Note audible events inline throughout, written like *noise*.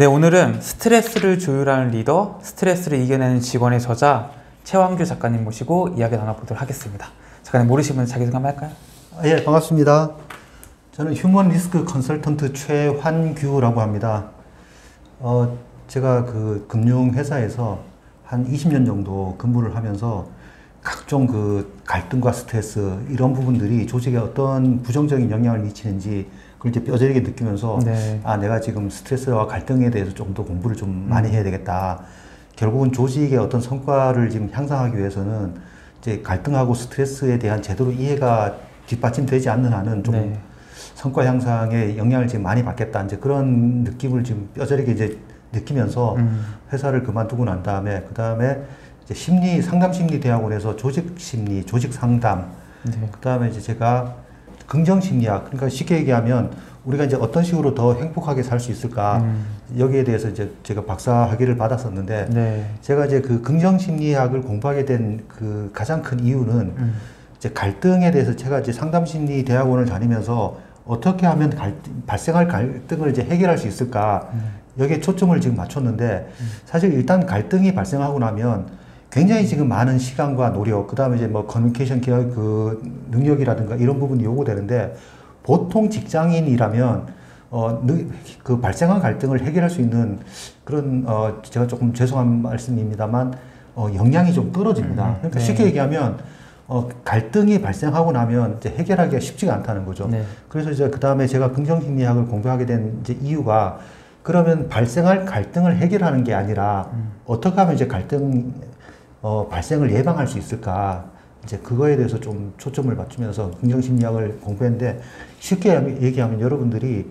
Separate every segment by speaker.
Speaker 1: 네, 오늘은 스트레스를 조율하는 리더, 스트레스를 이겨내는 직원의 저자 최환규 작가님 모시고 이야기 나눠보도록 하겠습니다. 작가님 모르시면 자기소개 한번 할까요?
Speaker 2: 아, 예, 반갑습니다. 저는 human risk consultant 최환규라고 합니다. 어, 제가 그 금융회사에서 한 20년 정도 근무를 하면서 각종 그 갈등과 스트레스 이런 부분들이 조직에 어떤 부정적인 영향을 미치는지 그걸 이제 뼈저리게 느끼면서
Speaker 1: 네.
Speaker 2: 아 내가 지금 스트레스와 갈등에 대해서 좀더 공부를 좀 많이 해야 되겠다. 결국은 조직의 어떤 성과를 지금 향상하기 위해서는 이제 갈등하고 스트레스에 대한 제대로 이해가 뒷받침되지 않는 한은 좀
Speaker 1: 네.
Speaker 2: 성과 향상에 영향을 지금 많이 받겠다. 이제 그런 느낌을 지금 뼈저리게 이제 느끼면서
Speaker 1: 음.
Speaker 2: 회사를 그만두고 난 다음에 그 다음에 이제 심리 상담 심리 대학원에서 조직 심리, 조직 상담,
Speaker 1: 네.
Speaker 2: 그 다음에 이제 제가 긍정 심리학 그러니까 쉽게 얘기하면 우리가 이제 어떤 식으로 더 행복하게 살 수 있을까
Speaker 1: 음.
Speaker 2: 여기에 대해서 이제 제가 박사 학위를 받았었는데
Speaker 1: 네.
Speaker 2: 제가 이제 그 긍정 심리학을 공부하게 된 그 가장 큰 이유는
Speaker 1: 음.
Speaker 2: 이제 갈등에 대해서 제가 이제 상담 심리 대학원을 다니면서 어떻게 하면 갈, 발생할 갈등을 이제 해결할 수 있을까
Speaker 1: 음.
Speaker 2: 여기에 초점을 지금 맞췄는데 사실 일단 갈등이 발생하고 나면 굉장히 지금 많은 시간과 노력 그 다음에 이제 뭐 커뮤니케이션 기억 그 능력이라든가 이런 부분이 요구되는데 보통 직장인이라면 어, 느- 그 발생한 갈등을 해결할 수 있는 그런 어, 제가 조금 죄송한 말씀입니다만 어, 역량이 좀 떨어집니다.
Speaker 1: 음,
Speaker 2: 그러니까
Speaker 1: 네.
Speaker 2: 쉽게 얘기하면 어, 갈등이 발생하고 나면 이제 해결하기가 쉽지가 않다는 거죠.
Speaker 1: 네.
Speaker 2: 그래서 이제 그 다음에 제가 긍정심리학을 공부하게 된 이제 이유가 그러면 발생할 갈등을 해결하는 게 아니라
Speaker 1: 음.
Speaker 2: 어떻게 하면 이제 갈등 어, 발생을 예방할 수 있을까 이제 그거에 대해서 좀 초점을 맞추면서 긍정심리학을 공부했는데 쉽게 얘기하면 여러분들이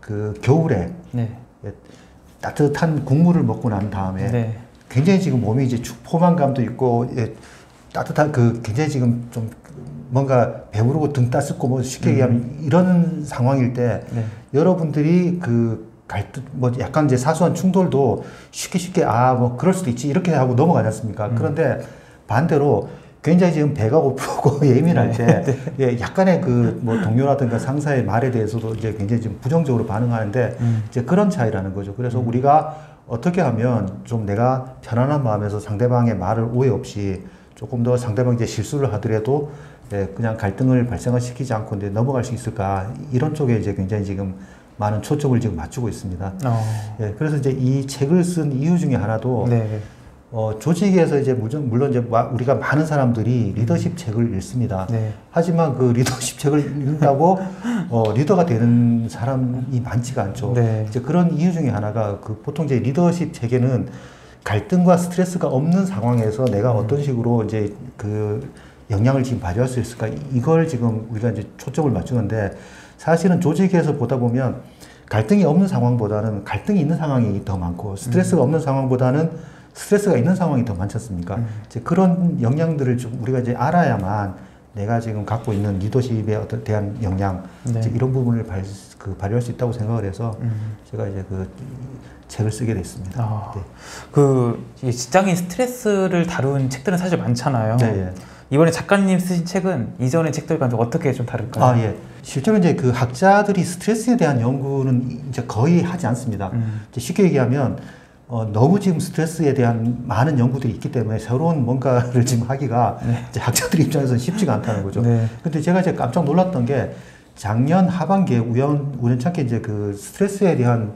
Speaker 2: 그 겨울에
Speaker 1: 네.
Speaker 2: 따뜻한 국물을 먹고 난 다음에
Speaker 1: 네.
Speaker 2: 굉장히 지금 몸이 이제 축 포만감도 있고 예, 따뜻한 그 굉장히 지금 좀 뭔가 배부르고 등 따숩고 뭐 쉽게 얘기하면 이런 상황일 때
Speaker 1: 네.
Speaker 2: 여러분들이 그 갈등 뭐 약간 이제 사소한 충돌도 쉽게 쉽게 아 뭐 그럴 수도 있지 이렇게 하고 넘어가지 않습니까? 그런데 반대로 굉장히 지금 배가 고프고 *laughs* 예민할 때 예, 약간의 그 뭐 동료라든가 상사의 말에 대해서도 이제 굉장히 좀 부정적으로 반응하는데
Speaker 1: 음.
Speaker 2: 이제 그런 차이라는 거죠. 그래서 우리가 어떻게 하면 좀 내가 편안한 마음에서 상대방의 말을 오해 없이 조금 더 상대방이 이제 실수를 하더라도 예, 그냥 갈등을 발생을 시키지 않고 이제 넘어갈 수 있을까 이런 쪽에 이제 굉장히 지금 많은 초점을 지금 맞추고 있습니다.
Speaker 1: 어.
Speaker 2: 예, 그래서 이제 이 책을 쓴 이유 중에 하나도
Speaker 1: 네.
Speaker 2: 어, 조직에서 이제 물론, 물론 이제 마- 우리가 많은 사람들이 리더십 책을 읽습니다.
Speaker 1: 네.
Speaker 2: 하지만 그 리더십 책을 읽는다고 어, 리더가 되는 사람이 많지가 않죠.
Speaker 1: 네.
Speaker 2: 이제 그런 이유 중에 하나가 그 보통 이제 리더십 책에는 갈등과 스트레스가 없는 상황에서 내가 어떤 식으로 이제 그 영향을 지금 발휘할 수 있을까 이걸 지금 우리가 이제 초점을 맞추는데 사실은 조직에서 보다 보면 갈등이 없는 상황보다는 갈등이 있는 상황이 더 많고 스트레스가 없는 상황보다는 스트레스가 있는 상황이 더 많지 않습니까? 이제 그런 영향들을 좀 우리가 이제 알아야만 내가 지금 갖고 있는 리더십에 어떤 대한 영향
Speaker 1: 네.
Speaker 2: 이런 부분을 발, 그 발휘할 수 있다고 생각을 해서
Speaker 1: 음.
Speaker 2: 제가 이제 그 책을 쓰게 됐습니다.
Speaker 1: 아,
Speaker 2: 네.
Speaker 1: 그이 직장인 스트레스를 다룬 책들은 사실 많잖아요.
Speaker 2: 네, 예.
Speaker 1: 이번에 작가님 쓰신 책은 이전의 책들과 좀 어떻게 좀 다를까요?
Speaker 2: 아, 예. 실제로 이제 그 학자들이 스트레스에 대한 연구는 이제 거의 하지 않습니다.
Speaker 1: 음.
Speaker 2: 이제 쉽게 얘기하면 어, 너무 지금 스트레스에 대한 많은 연구들이 있기 때문에 새로운 뭔가를 *laughs* 지금 하기가 이제 학자들 입장에서는 쉽지가 않다는 거죠.
Speaker 1: 네.
Speaker 2: 근데 제가 이제 깜짝 놀랐던 게 작년 하반기에 우연 우연찮게 이제 그 스트레스에 대한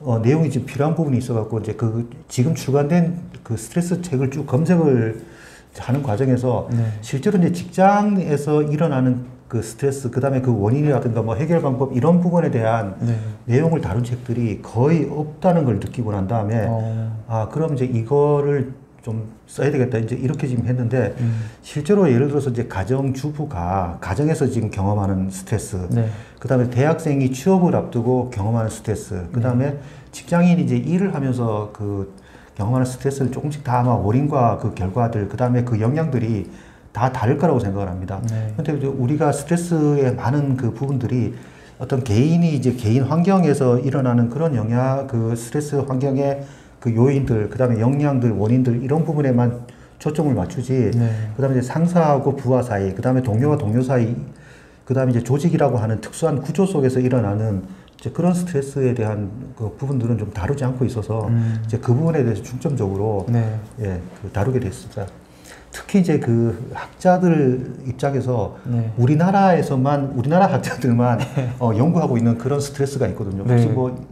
Speaker 2: 어, 내용이 지금 필요한 부분이 있어갖고 이제 그 지금 출간된 그 스트레스 책을 쭉 검색을 하는 과정에서
Speaker 1: 네.
Speaker 2: 실제로 이제 직장에서 일어나는 그 스트레스 그 다음에 그 원인이라든가 뭐 해결 방법 이런 부분에 대한
Speaker 1: 네.
Speaker 2: 내용을 다룬 책들이 거의 없다는 걸 느끼고 난 다음에
Speaker 1: 어.
Speaker 2: 아 그럼 이제 이거를 좀 써야 되겠다 이제 이렇게 지금 했는데
Speaker 1: 음.
Speaker 2: 실제로 예를 들어서 이제 가정 주부가 가정에서 지금 경험하는 스트레스
Speaker 1: 네.
Speaker 2: 그다음에 대학생이 취업을 앞두고 경험하는 스트레스 그다음에 직장인이 이제 일을 하면서 그 경험하는 스트레스를 조금씩 다 아마 원인과 그 결과들 그 다음에 그 영향들이 다 다를 거라고 생각을 합니다.
Speaker 1: 네.
Speaker 2: 근데 이제 우리가 스트레스의 많은 그 부분들이 어떤 개인이 이제 개인 환경에서 일어나는 그런 영향, 그 스트레스 환경의 그 요인들, 그 다음에 영향들, 원인들 이런 부분에만 초점을 맞추지.
Speaker 1: 네.
Speaker 2: 그 다음에 이제 상사하고 부하 사이, 그 다음에 동료와 동료 사이, 그 다음에 이제 조직이라고 하는 특수한 구조 속에서 일어나는 이제 그런 스트레스에 대한 그 부분들은 좀 다루지 않고 있어서
Speaker 1: 음.
Speaker 2: 이제 그 부분에 대해서 중점적으로
Speaker 1: 네.
Speaker 2: 예, 그 다루게 됐습니다. 특히 이제 그 학자들 입장에서
Speaker 1: 네.
Speaker 2: 우리나라에서만 우리나라 학자들만 어, 연구하고 있는 그런 스트레스가 있거든요. 혹시
Speaker 1: 네.
Speaker 2: 뭐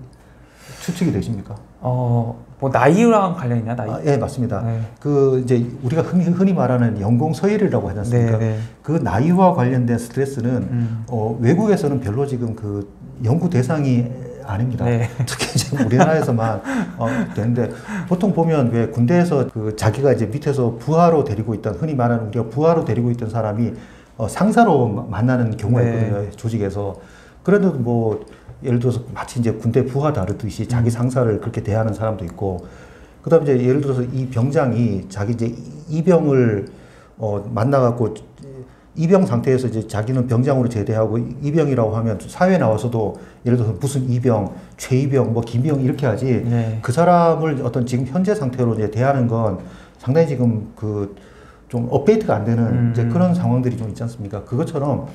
Speaker 2: 추측이 되십니까?
Speaker 1: 어, 뭐 나이랑 관련 있냐? 나이.
Speaker 2: 아, 예, 맞습니다.
Speaker 1: 네.
Speaker 2: 그 이제 우리가 흔히, 흔히 말하는 연공 서열이라고 하지 않습니까?
Speaker 1: 네, 네.
Speaker 2: 그 나이와 관련된 스트레스는
Speaker 1: 음.
Speaker 2: 어, 외국에서는 별로 지금 그 연구 대상이 아닙니다.
Speaker 1: 네.
Speaker 2: 특히 지금 우리나라에서만 어, 되는데 보통 보면 왜 군대에서 그 자기가 이제 밑에서 부하로 데리고 있던 흔히 말하는 우리가 부하로 데리고 있던 사람이 어, 상사로 마- 만나는 경우가
Speaker 1: 네.
Speaker 2: 있거든요. 조직에서. 그래도 뭐 예를 들어서 마치 이제 군대 부하 다루듯이 자기 상사를 그렇게 대하는 사람도 있고 그다음에 이제 예를 들어서 이 병장이 자기 이제 이병을 어, 만나갖고 이병 상태에서 이제 자기는 병장으로 제대하고 이병이라고 하면 사회에 나와서도 예를 들어서 무슨 이병, 최이병, 뭐 김병 이렇게 하지
Speaker 1: 네.
Speaker 2: 그 사람을 어떤 지금 현재 상태로 이제 대하는 건 상당히 지금 그 좀 업데이트가 안 되는
Speaker 1: 음.
Speaker 2: 이제 그런 상황들이 좀 있지 않습니까? 그것처럼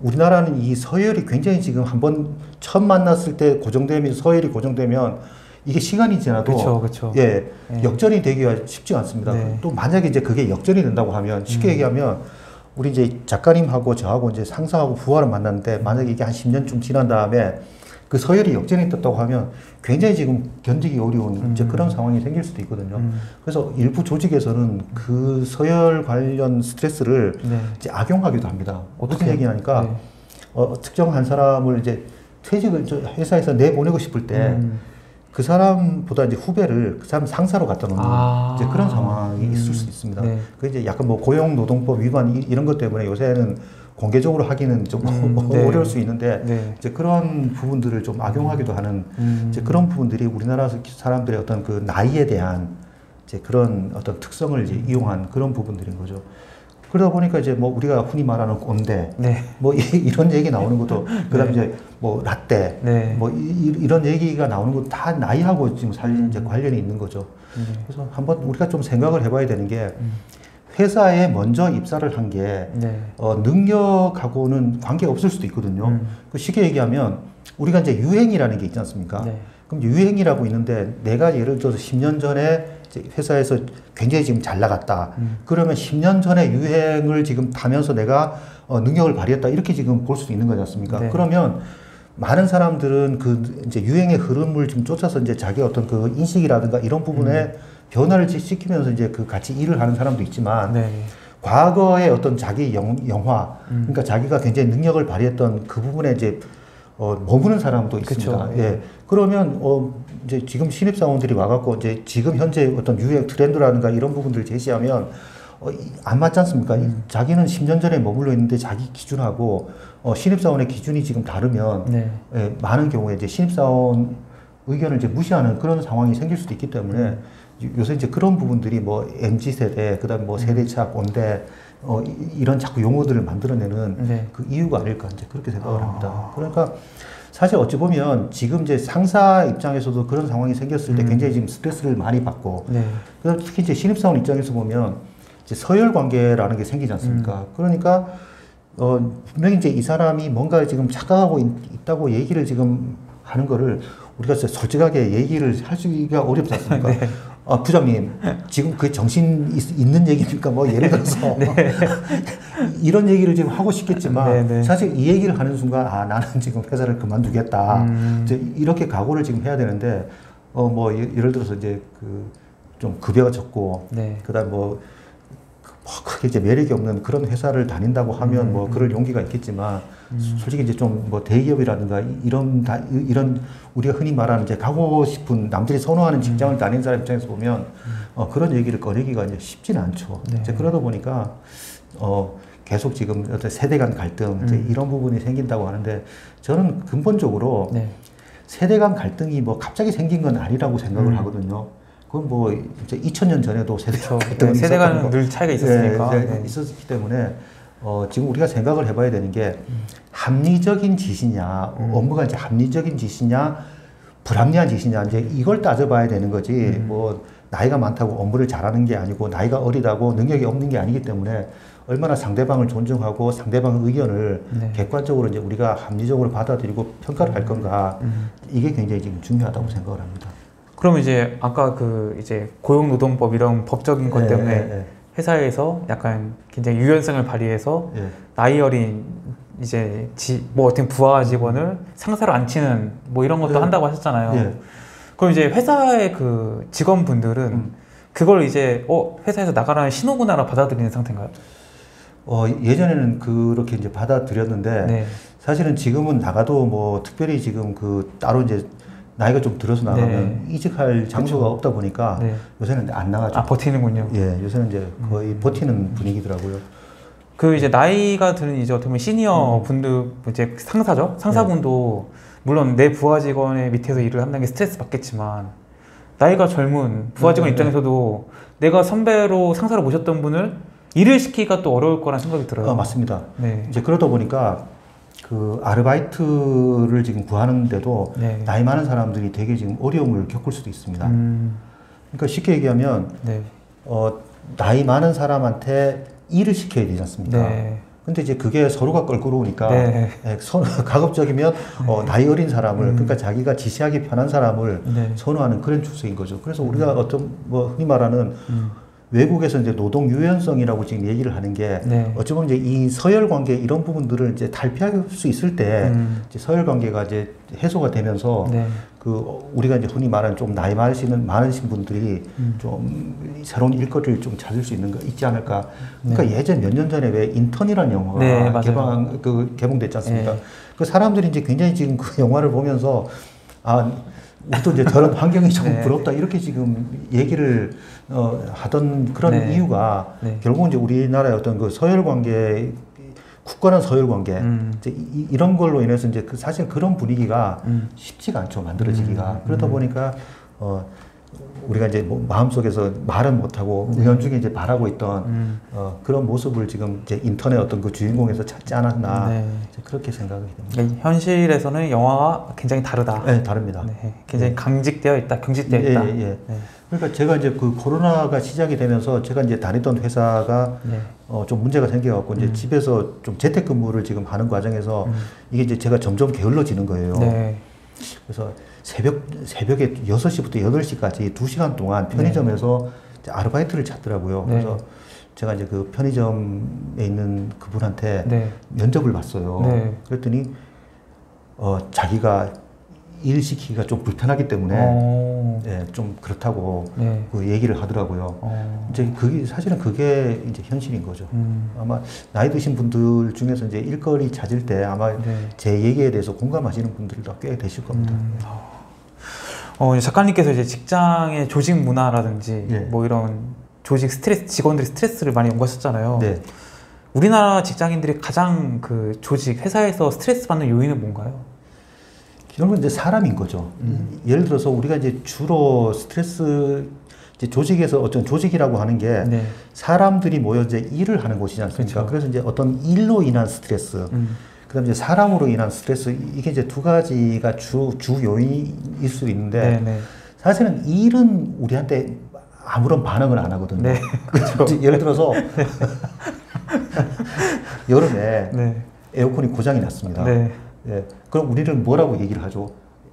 Speaker 2: 우리나라는 이 서열이 굉장히 지금 한번 처음 만났을 때 고정되면 서열이 고정되면 이게 시간이 지나도
Speaker 1: 그렇죠, 그렇죠.
Speaker 2: 예,
Speaker 1: 네.
Speaker 2: 역전이 되기가 쉽지가 않습니다.
Speaker 1: 네.
Speaker 2: 또 만약에 이제 그게 역전이 된다고 하면 쉽게
Speaker 1: 음.
Speaker 2: 얘기하면 우리 이제 작가님하고 저하고 이제 상사하고 부하를 만났는데 만약에 이게 한 10년쯤 지난 다음에 그 서열이 역전이 됐다고 하면 굉장히 지금 견디기 어려운 이제
Speaker 1: 음.
Speaker 2: 그런 상황이 생길 수도 있거든요.
Speaker 1: 음.
Speaker 2: 그래서 일부 조직에서는 그 서열 관련 스트레스를
Speaker 1: 네.
Speaker 2: 이제 악용하기도 합니다. 어떻게
Speaker 1: 어떻게?
Speaker 2: 얘기하니까
Speaker 1: 네.
Speaker 2: 어, 특정 한 사람을 이제 퇴직을 저 회사에서 내보내고 싶을 때 그
Speaker 1: 음.
Speaker 2: 사람보다 이제 후배를 그 사람 상사로 갖다 놓는
Speaker 1: 아.
Speaker 2: 이제 그런 상황이
Speaker 1: 음.
Speaker 2: 있을 수 있습니다.
Speaker 1: 네.
Speaker 2: 그 이제 약간 뭐 고용노동법 위반 이- 이런 것 때문에 요새는 공개적으로 하기는 좀
Speaker 1: 음, *laughs* 네.
Speaker 2: 어려울 수 있는데
Speaker 1: 네.
Speaker 2: 이제 그런 부분들을 좀 악용하기도 하는
Speaker 1: 음.
Speaker 2: 이제 그런 부분들이 우리나라 사람들의 어떤 그 나이에 대한 이제 그런 어떤 특성을 이제 이용한 그런 부분들인 거죠. 그러다 보니까 이제 뭐 우리가 흔히 말하는 꼰대
Speaker 1: 네.
Speaker 2: 뭐 이- 이런 얘기 나오는 것도 그다음에 *laughs*
Speaker 1: 네.
Speaker 2: 이제 뭐 라떼
Speaker 1: 네.
Speaker 2: 뭐 이, 런 얘기가 나오는 것도 다 나이하고 지금 살
Speaker 1: 음.
Speaker 2: 이제 관련이 있는 거죠.
Speaker 1: 네.
Speaker 2: 그래서 한번 우리가 좀 생각을 해봐야 되는 게
Speaker 1: 음.
Speaker 2: 회사에 먼저 입사를 한게
Speaker 1: 네.
Speaker 2: 어, 능력하고는 관계 없을 수도 있거든요.
Speaker 1: 음.
Speaker 2: 그 쉽게 얘기하면 우리가 이제 유행이라는 게 있지 않습니까?
Speaker 1: 네.
Speaker 2: 그럼 유행이라고 있는데 내가 예를 들어서 10년 전에 회사에서 굉장히 지금 잘 나갔다.
Speaker 1: 음.
Speaker 2: 그러면 10년 전에 유행을 지금 타면서 내가 어, 능력을 발휘했다. 이렇게 지금 볼 수도 있는 거지 않습니까?
Speaker 1: 네.
Speaker 2: 그러면 많은 사람들은 그 이제 유행의 흐름을 지금 쫓아서 이제 자기 어떤 그 인식이라든가 이런 부분에
Speaker 1: 음.
Speaker 2: 변화를 시- 시키면서 이제 그 같이 일을 하는 사람도 있지만
Speaker 1: 네.
Speaker 2: 과거의 어떤 자기 영, 영화,
Speaker 1: 음.
Speaker 2: 그러니까 자기가 굉장히 능력을 발휘했던 그 부분에 이제 어, 머무는 사람도 있습니다.
Speaker 1: 그쵸.
Speaker 2: 예. 그러면 어, 이제 지금 신입 사원들이 와갖고 이제 지금 현재 어떤 유행 트렌드라든가 이런 부분들을 제시하면 어, 이- 안 맞지 않습니까? 이
Speaker 1: 음.
Speaker 2: 자기는 10년 전에 머물러 있는데 자기 기준하고 어, 신입 사원의 기준이 지금 다르면
Speaker 1: 네.
Speaker 2: 예, 많은 경우에 이제 신입사원 의견을 이제 무시하는 그런 상황이 생길 수도 있기 때문에 요- 요새 이제 그런 부분들이 뭐 MZ 세대, 그다음 뭐 세대차, 꼰대 어, 이- 이런 자꾸 용어들을 만들어내는
Speaker 1: 네.
Speaker 2: 그 이유가 아닐까 이제 그렇게 생각을
Speaker 1: 아.
Speaker 2: 합니다. 그러니까 사실 어찌 보면 지금 이제 상사 입장에서도 그런 상황이 생겼을 때
Speaker 1: 음.
Speaker 2: 굉장히 지금 스트레스를 많이 받고
Speaker 1: 네.
Speaker 2: 그다음 특히 이제 신입사원 입장에서 보면 이제 서열 관계라는 게 생기지 않습니까? 그러니까 어 분명히 이제 이 사람이 뭔가 지금 착각하고 있, 있다고 얘기를 지금 하는 거를 우리가 진짜 솔직하게 얘기를 할 수가 어렵지 않습니까? *laughs*
Speaker 1: 네.
Speaker 2: 아, 부장님, 지금 그 정신 있, 있는 얘기입니까? 뭐 예를 들어서 *laughs* *laughs* 이런 얘기를 지금 하고 싶겠지만
Speaker 1: 네, 네.
Speaker 2: 사실 이 얘기를 하는 순간 아 나는 *laughs* 지금 회사를 그만두겠다.
Speaker 1: 음.
Speaker 2: 이제 이렇게 각오를 지금 해야 되는데 어 뭐 예를 들어서 이제 그 좀 급여가 적고
Speaker 1: 네.
Speaker 2: 그다음 뭐, 그- 뭐 크게 이제 매력이 없는 그런 회사를 다닌다고 하면
Speaker 1: 음,
Speaker 2: 뭐
Speaker 1: 음.
Speaker 2: 그럴 용기가 있겠지만
Speaker 1: 음.
Speaker 2: 솔직히 이제 좀 뭐 대기업이라든가 이- 이런 다, 이- 이런 우리가 흔히 말하는 이제 가고 싶은 남들이 선호하는 직장을 다니는 사람 입장에서 보면 어, 그런 얘기를 꺼내기가 이제 쉽지는 않죠.
Speaker 1: 네.
Speaker 2: 이제 그러다 보니까 어, 계속 지금 어떤 세대 간 갈등
Speaker 1: 음.
Speaker 2: 이런 부분이 생긴다고 하는데 저는 근본적으로
Speaker 1: 네.
Speaker 2: 세대 간 갈등이 뭐 갑자기 생긴 건 아니라고 생각을
Speaker 1: 음.
Speaker 2: 하거든요. 그건 뭐 이제 2000년 전에도 세대 간
Speaker 1: 그렇죠.
Speaker 2: 갈등이
Speaker 1: 네, 세대
Speaker 2: 있었던
Speaker 1: 간은
Speaker 2: 거-
Speaker 1: 늘 차이가 있었으니까.
Speaker 2: 네, 네,
Speaker 1: 네.
Speaker 2: 있었기 때문에 어, 지금 우리가 생각을 해봐야 되는 게
Speaker 1: 음.
Speaker 2: 합리적인 짓이냐
Speaker 1: 음.
Speaker 2: 업무가 이제 합리적인 짓이냐 불합리한 짓이냐 이제 이걸 따져봐야 되는 거지
Speaker 1: 음.
Speaker 2: 뭐 나이가 많다고 업무를 잘하는 게 아니고 나이가 어리다고 능력이 없는 게 아니기 때문에 얼마나 상대방을 존중하고 상대방의 의견을
Speaker 1: 네.
Speaker 2: 객관적으로 이제 우리가 합리적으로 받아들이고 평가를 할 건가
Speaker 1: 음.
Speaker 2: 이게 굉장히 지금 중요하다고 생각을 합니다.
Speaker 1: 그러면 이제 아까 그 이제 고용노동법 이런 법적인 것
Speaker 2: 예,
Speaker 1: 때문에
Speaker 2: 예,
Speaker 1: 회사에서 약간 굉장히 유연성을 발휘해서. 나이 어린 이제 지, 뭐 어떤 부하 직원을 상사로 앉히는 뭐 이런 것도
Speaker 2: 네.
Speaker 1: 한다고 하셨잖아요.
Speaker 2: 예.
Speaker 1: 그럼 이제 회사의 그 직원분들은
Speaker 2: 음.
Speaker 1: 그걸 이제 어 회사에서 나가라는 신호구나라 받아들이는 상태인가요?
Speaker 2: 어, 예전에는 그렇게 이제 받아들였는데
Speaker 1: 네.
Speaker 2: 사실은 지금은 나가도 뭐 특별히 지금 그 따로 이제 나이가 좀 들어서 나가면 이직할 장소가
Speaker 1: 그쵸.
Speaker 2: 없다 보니까
Speaker 1: 네.
Speaker 2: 요새는 안 나가죠.
Speaker 1: 아 버티는군요.
Speaker 2: 예, 요새는 이제 거의 버티는 분위기더라고요.
Speaker 1: 그 이제 나이가 드는 이제 어떻게 보면 시니어
Speaker 2: 음.
Speaker 1: 분들 이제 상사죠. 상사분도 물론 내 부하 직원의 밑에서 일을 한다는 게 스트레스 받겠지만 나이가 젊은 부하 직원
Speaker 2: 네, 네.
Speaker 1: 입장에서도 내가 선배로 상사로 모셨던 분을 일을 시키기가 또 어려울 거란 생각이 들어요.
Speaker 2: 어, 맞습니다.
Speaker 1: 네.
Speaker 2: 이제 그러다 보니까 그 아르바이트를 지금 구하는데도
Speaker 1: 네.
Speaker 2: 나이 많은 사람들이 되게 지금 어려움을 겪을 수도 있습니다.
Speaker 1: 음,
Speaker 2: 그러니까 쉽게 얘기하면
Speaker 1: 네.
Speaker 2: 어, 나이 많은 사람한테 일을 시켜야 되지 않습니까?
Speaker 1: 네.
Speaker 2: 근데 이제 그게 서로가 껄끄러우니까
Speaker 1: 네.
Speaker 2: 예, 선- *laughs* 가급적이면 어, 나이 어린 사람을
Speaker 1: 음.
Speaker 2: 그러니까 자기가 지시하기 편한 사람을
Speaker 1: 네.
Speaker 2: 선호하는 그런 추세인 거죠. 그래서 우리가 어떤 뭐 흔히 말하는
Speaker 1: 음,
Speaker 2: 외국에서 이제 노동 유연성이라고 지금 얘기를 하는 게
Speaker 1: 네.
Speaker 2: 어찌 보면 이제 이 서열 관계 이런 부분들을 이제 탈피할 수 있을 때
Speaker 1: 음,
Speaker 2: 이제 서열 관계가 이제 해소가 되면서
Speaker 1: 네.
Speaker 2: 그 어, 우리가 이제 흔히 말하는 좀 나이 많으시는 많으신 분들이
Speaker 1: 음.
Speaker 2: 좀 새로운 일거리를 좀 찾을 수 있는 거 있지 않을까.
Speaker 1: 네.
Speaker 2: 그러니까 예전 몇 년 전에 왜 인턴이라는 영화가
Speaker 1: 네.
Speaker 2: 개방 그 개봉됐지 않습니까?
Speaker 1: 네.
Speaker 2: 그 사람들이 이제 굉장히 지금 그 *laughs* 영화를 보면서 아 우리도 이제 저런 *laughs* 환경이 조금
Speaker 1: 네.
Speaker 2: 부럽다 이렇게 지금 얘기를 어, 하던 그런
Speaker 1: 네.
Speaker 2: 이유가
Speaker 1: 네.
Speaker 2: 결국은 이제 우리나라의 어떤 그 서열 관계 국가는 서열 관계
Speaker 1: 음.
Speaker 2: 이제 이, 이런 걸로 인해서 이제 그 사실 그런 분위기가
Speaker 1: 음.
Speaker 2: 쉽지가 않죠 만들어지기가
Speaker 1: 음,
Speaker 2: 그러다
Speaker 1: 음.
Speaker 2: 보니까 어 우리가 이제 뭐 마음속에서 말은 못하고
Speaker 1: 네.
Speaker 2: 은연중에 이제 바라고 있던
Speaker 1: 음.
Speaker 2: 어 그런 모습을 지금 이제 인터넷 어떤 그 주인공에서 찾지 않았나
Speaker 1: 네.
Speaker 2: 그렇게 생각이 됩니다.
Speaker 1: 그러니까 현실에서는 영화와 굉장히 다르다.
Speaker 2: 네 다릅니다.
Speaker 1: 네. 굉장히 강직되어 있다, 경직되어
Speaker 2: 예,
Speaker 1: 있다.
Speaker 2: 예, 예.
Speaker 1: 네.
Speaker 2: 그러니까 제가 이제 그 코로나가 시작이 되면서 제가 이제 다니던 회사가
Speaker 1: 네.
Speaker 2: 어, 좀 문제가 생겨갖고 이제
Speaker 1: 음.
Speaker 2: 집에서 좀 재택근무를 지금 하는 과정에서
Speaker 1: 음.
Speaker 2: 이게 이제 제가 점점 게을러지는 거예요.
Speaker 1: 네.
Speaker 2: 그래서 새벽 새벽에 6시부터 8시까지 2시간 동안 편의점에서 이제 아르바이트를 찾더라고요.
Speaker 1: 네.
Speaker 2: 그래서 제가 이제 그 편의점에 있는 그분한테
Speaker 1: 네.
Speaker 2: 면접을 봤어요.
Speaker 1: 네.
Speaker 2: 그랬더니 어, 자기가 일 시키기가 좀 불편하기 때문에
Speaker 1: 어.
Speaker 2: 예, 좀 그렇다고
Speaker 1: 네.
Speaker 2: 그 얘기를 하더라고요.
Speaker 1: 어.
Speaker 2: 이제 그게 사실은 그게 이제 현실인 거죠.
Speaker 1: 음.
Speaker 2: 아마 나이 드신 분들 중에서 이제 일거리 찾을 때 아마
Speaker 1: 네.
Speaker 2: 제 얘기에 대해서 공감하시는 분들도 꽤 되실 겁니다.
Speaker 1: 음. 어, 작가님께서 이제 직장의 조직 문화라든지
Speaker 2: 예.
Speaker 1: 뭐 이런 조직 스트레스 직원들이 스트레스를 많이 연구하셨잖아요.
Speaker 2: 네.
Speaker 1: 우리나라 직장인들이 가장 그 조직 회사에서 스트레스 받는 요인은 뭔가요?
Speaker 2: 결국은 이제 사람인 거죠.
Speaker 1: 음.
Speaker 2: 예를 들어서 우리가 이제 주로 스트레스 이제 조직에서 어떤 조직이라고 하는 게
Speaker 1: 네.
Speaker 2: 사람들이 모여 이제 일을 하는 곳이지 않습니까?
Speaker 1: 그렇죠.
Speaker 2: 그래서 이제 어떤 일로 인한 스트레스,
Speaker 1: 음.
Speaker 2: 그다음에 이제 사람으로 인한 스트레스 이게 이제 두 가지가 주 주 요인일 수 있는데
Speaker 1: 네. 네.
Speaker 2: 사실은 일은 우리한테 아무런 반응을 안 하거든요.
Speaker 1: 네. *laughs* 그렇죠.
Speaker 2: 예를 들어서 *laughs* 여름에
Speaker 1: 네.
Speaker 2: 에어컨이 고장이 났습니다.
Speaker 1: 네.
Speaker 2: 예, 그럼 우리는 뭐라고 얘기를 하죠?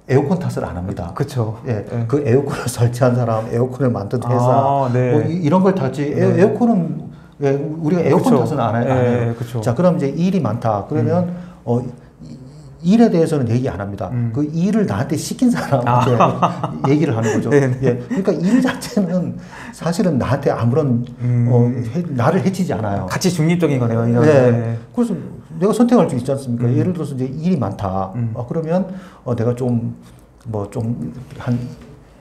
Speaker 2: 에어컨 탓을 안 합니다.
Speaker 1: 그렇죠.
Speaker 2: 예,
Speaker 1: 네.
Speaker 2: 그 에어컨을 *laughs* 설치한 사람, 에어컨을 만든 회사,
Speaker 1: 아, 네.
Speaker 2: 뭐 이, 런 걸 탓지 에어,
Speaker 1: 네.
Speaker 2: 에어컨은 예, 우리가 에어컨
Speaker 1: 그쵸.
Speaker 2: 탓은 안, 해- 안
Speaker 1: 예,
Speaker 2: 해요.
Speaker 1: 그쵸.
Speaker 2: 자, 그럼 이제 일이 많다. 그러면 어, 이- 일에 대해서는 얘기 안 합니다.
Speaker 1: 음.
Speaker 2: 그 일을 나한테 시킨 사람한테 *laughs* 얘기를 하는 거죠. *laughs*
Speaker 1: 네, 네.
Speaker 2: 예, 그러니까 일 자체는 사실은 나한테 아무런
Speaker 1: 음.
Speaker 2: 어, 해- 나를 해치지 않아요.
Speaker 1: 같이 중립적인 거네요. 이런.
Speaker 2: 네.
Speaker 1: 네.
Speaker 2: 그래서 내가 선택할 수 있지 않습니까?
Speaker 1: 음.
Speaker 2: 예를 들어서 이제 일이 많다.
Speaker 1: 음.
Speaker 2: 어, 그러면 어, 내가 좀 뭐 좀 한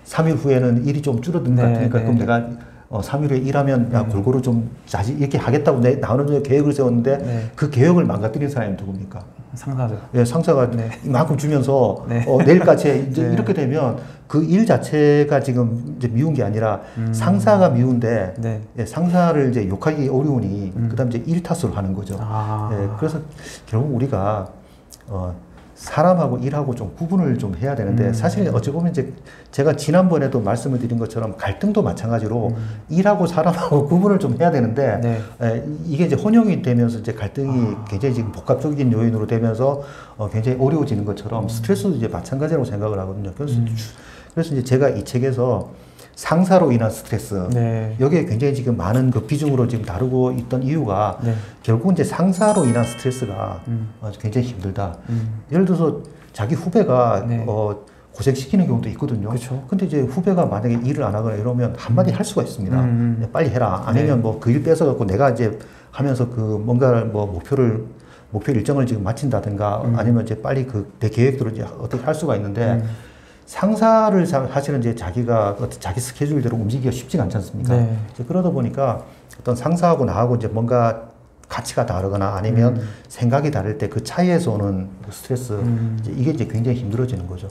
Speaker 2: 3일 후에는 일이 좀 줄어든 것
Speaker 1: 네,
Speaker 2: 같으니까
Speaker 1: 네.
Speaker 2: 그럼 내가 어, 3일 후에 일하면 야,
Speaker 1: 음.
Speaker 2: 골고루 좀 자지 이렇게 하겠다고 내 나오는 전에 계획을 세웠는데
Speaker 1: 네.
Speaker 2: 그 계획을 망가뜨린 사람이 누굽니까?
Speaker 1: 상사죠.
Speaker 2: 예, 상사가
Speaker 1: 네.
Speaker 2: 이만큼 주면서
Speaker 1: 네.
Speaker 2: 어, 내일까지 *laughs* 이제
Speaker 1: 네.
Speaker 2: 이렇게 되면 그 일 자체가 지금 이제 미운 게 아니라
Speaker 1: 음.
Speaker 2: 상사가 미운데
Speaker 1: 네.
Speaker 2: 예, 상사를 이제 욕하기 어려우니
Speaker 1: 음.
Speaker 2: 그다음 이제 일 탓으로 하는 거죠.
Speaker 1: 아.
Speaker 2: 예, 그래서 결국 우리가 어, 사람하고 일하고 좀 구분을 좀 해야 되는데
Speaker 1: 음.
Speaker 2: 사실 어찌 보면 이제 제가 지난번에도 말씀을 드린 것처럼 갈등도 마찬가지로 일하고 사람하고 *laughs* 구분을 좀 해야 되는데
Speaker 1: 네.
Speaker 2: 에, 이게 이제 혼용이 되면서 이제 갈등이
Speaker 1: 아.
Speaker 2: 굉장히 지금 복합적인 요인으로 되면서 어, 굉장히 어려워지는 것처럼 스트레스도 이제 마찬가지라고 생각을 하거든요. 그래서,
Speaker 1: 음.
Speaker 2: 그래서 이제 제가 이 책에서 상사로 인한 스트레스
Speaker 1: 네.
Speaker 2: 여기에 굉장히 지금 많은 그 비중으로 지금 다루고 있던 이유가
Speaker 1: 네.
Speaker 2: 결국 이제 상사로 인한 스트레스가
Speaker 1: 음.
Speaker 2: 어, 굉장히 힘들다.
Speaker 1: 음.
Speaker 2: 예를 들어서 자기 후배가
Speaker 1: 네.
Speaker 2: 어, 고생시키는 경우도 있거든요.
Speaker 1: 그쵸.
Speaker 2: 근데 이제 후배가 만약에 일을 안 하거나 이러면 한마디 할 수가 있습니다.
Speaker 1: 음.
Speaker 2: 야, 빨리 해라. 아니면
Speaker 1: 네.
Speaker 2: 뭐그 일 뺏어갖고 내가 이제 하면서 그 뭔가 뭐 목표를 목표 일정을 지금 마친다든가
Speaker 1: 음.
Speaker 2: 아니면 이제 빨리 그 내 계획대로 이제 어떻게 할 수가 있는데
Speaker 1: 음.
Speaker 2: 상사를 사- 사실은 이제 자기가 자기 스케줄대로 움직이기가 쉽지가 않지 않습니까?
Speaker 1: 네.
Speaker 2: 이제 그러다 보니까 어떤 상사하고 나하고 이제 뭔가 가치가 다르거나 아니면
Speaker 1: 음.
Speaker 2: 생각이 다를 때 그 차이에서 오는 그 스트레스
Speaker 1: 음.
Speaker 2: 이제 이게 이제 굉장히 힘들어지는 거죠.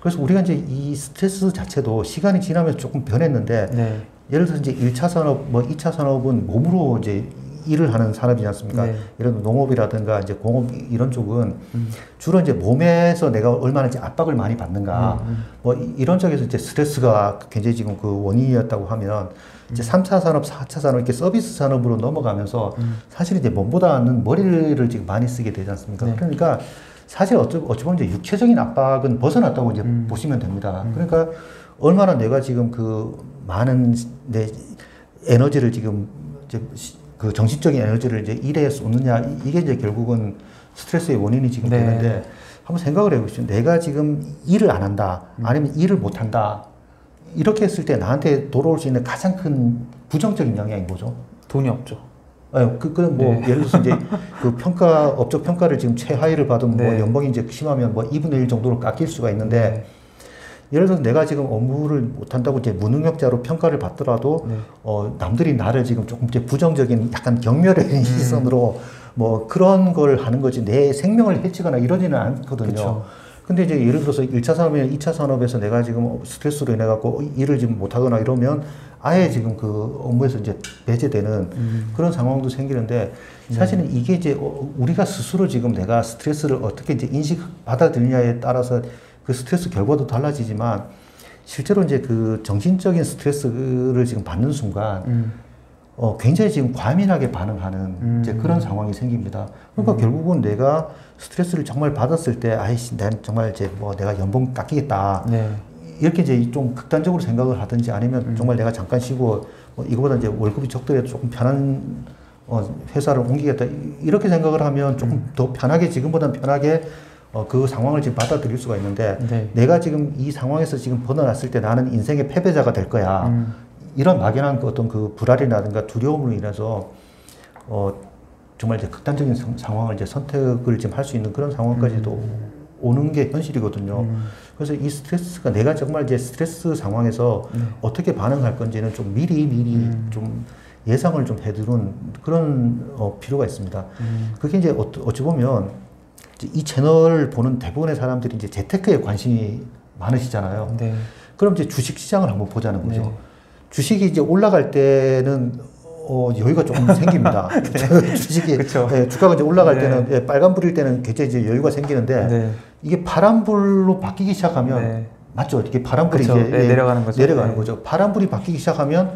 Speaker 2: 그래서 우리가 이제 이 스트레스 자체도 시간이 지나면서 조금 변했는데
Speaker 1: 네.
Speaker 2: 예를 들어서 이제 1차 산업, 뭐 2차 산업은 몸으로 이제 일을 하는 산업이지 않습니까?
Speaker 1: 네.
Speaker 2: 들어 농업이라든가 이제 공업 이런 쪽은
Speaker 1: 음.
Speaker 2: 주로 이제 몸에서 내가 얼마나 이제 압박을 많이 받는가
Speaker 1: 음.
Speaker 2: 뭐 이- 이런 쪽에서 이제 스트레스가 굉장히 지금 그 원인이었다고 하면 이제 3차 산업, 4차 산업 이렇게 서비스 산업으로 넘어가면서
Speaker 1: 음.
Speaker 2: 사실 이제 몸보다는 머리를 지금 많이 쓰게 되지 않습니까?
Speaker 1: 네.
Speaker 2: 그러니까 사실 어찌, 어찌 보면 이제 육체적인 압박은 벗어났다고 이제
Speaker 1: 음.
Speaker 2: 보시면 됩니다. 그러니까 얼마나 내가 지금 그 많은 내 에너지를 지금 이제 시- 그 정신적인 에너지를 이제 일에 쏟느냐 이- 이게 이제 결국은 스트레스의 원인이 지금
Speaker 1: 네.
Speaker 2: 되는데 한번 생각을 해보시죠. 내가 지금 일을 안 한다 아니면 일을 못 한다 이렇게 했을 때 나한테 돌아올 수 있는 가장 큰 부정적인 영향이 뭐죠?
Speaker 1: 돈이 없죠.
Speaker 2: 예, 그, 그, 뭐,
Speaker 1: 네.
Speaker 2: 예를 들어서 이제 그 평가, 업적 평가를 지금 최하위를 받으면 뭐
Speaker 1: 네.
Speaker 2: 연봉이 이제 심하면 뭐 2분의 1 정도로 깎일 수가 있는데 예를 들어서 내가 지금 업무를 못한다고 이제 무능력자로 평가를 받더라도
Speaker 1: 네.
Speaker 2: 어, 남들이 나를 지금 조금 이제 부정적인 약간 경멸의
Speaker 1: 음.
Speaker 2: 시선으로 뭐 그런 걸 하는 거지 내 생명을 해치거나 이러지는 않거든요.
Speaker 1: 그쵸.
Speaker 2: 근데 이제 예를 들어서 1차 산업이나 2차 산업에서 내가 지금 스트레스로 인해 갖고 일을 지금 못 하거나 이러면 아예 지금 그 업무에서 이제 배제되는
Speaker 1: 음.
Speaker 2: 그런 상황도 생기는데 사실은 이게 이제 어, 우리가 스스로 지금 내가 스트레스를 어떻게 이제 인식 받아들이냐에 따라서 그 스트레스 결과도 달라지지만 실제로 이제 그 정신적인 스트레스를 지금 받는 순간
Speaker 1: 음.
Speaker 2: 어, 굉장히 지금 과민하게 반응하는
Speaker 1: 음.
Speaker 2: 이제 그런 상황이 생깁니다. 그러니까 결국은 내가 스트레스를 정말 받았을 때, 아이씨, 난 정말 이제 뭐 내가 연봉 깎이겠다.
Speaker 1: 네.
Speaker 2: 이렇게 이제 좀 극단적으로 생각을 하든지 아니면
Speaker 1: 음.
Speaker 2: 정말 내가 잠깐 쉬고 뭐 이거보다 이제 월급이 적더라도 조금 편한 어, 회사를 옮기겠다. 이- 이렇게 생각을 하면 조금
Speaker 1: 음.
Speaker 2: 더 편하게 지금보다는 편하게 어, 그 상황을 지금 받아들일 수가 있는데
Speaker 1: 네.
Speaker 2: 내가 지금 이 상황에서 지금 벗어났을 때 나는 인생의 패배자가 될 거야.
Speaker 1: 음.
Speaker 2: 이런 막연한 그 어떤 그 불안이라든가 두려움으로 인해서 어 정말 이제 극단적인 상, 상황을 이제 선택을 지금 할 수 있는 그런 상황까지도 오는 게 현실이거든요.
Speaker 1: 음.
Speaker 2: 그래서 이 스트레스가 내가 정말 이제 스트레스 상황에서
Speaker 1: 네.
Speaker 2: 어떻게 반응할 건지는 좀 미리 미리
Speaker 1: 음.
Speaker 2: 좀 예상을 좀 해두는 그런 어, 필요가 있습니다.
Speaker 1: 음.
Speaker 2: 그게 이제 어, 어찌 보면 이 채널을 보는 대부분의 사람들이 이제 재테크에 관심이 많으시잖아요.
Speaker 1: 네.
Speaker 2: 그럼 이제 주식 시장을 한번 보자는 거죠.
Speaker 1: 네.
Speaker 2: 주식이 이제 올라갈 때는 어, 여유가 조금 *laughs* 생깁니다. *laughs* 주식이
Speaker 1: 그쵸.
Speaker 2: 예, 주가가 이제 올라갈
Speaker 1: 네.
Speaker 2: 때는 예, 빨간불일 때는 굉장히 이제 여유가 생기는데
Speaker 1: 네.
Speaker 2: 이게 파란불로 바뀌기 시작하면
Speaker 1: 네.
Speaker 2: 맞죠? 이게 파란불이
Speaker 1: 그쵸.
Speaker 2: 이제
Speaker 1: 네,
Speaker 2: 예,
Speaker 1: 내려가는 거죠.
Speaker 2: 내려가는
Speaker 1: 네.
Speaker 2: 거죠. 파란불이 바뀌기 시작하면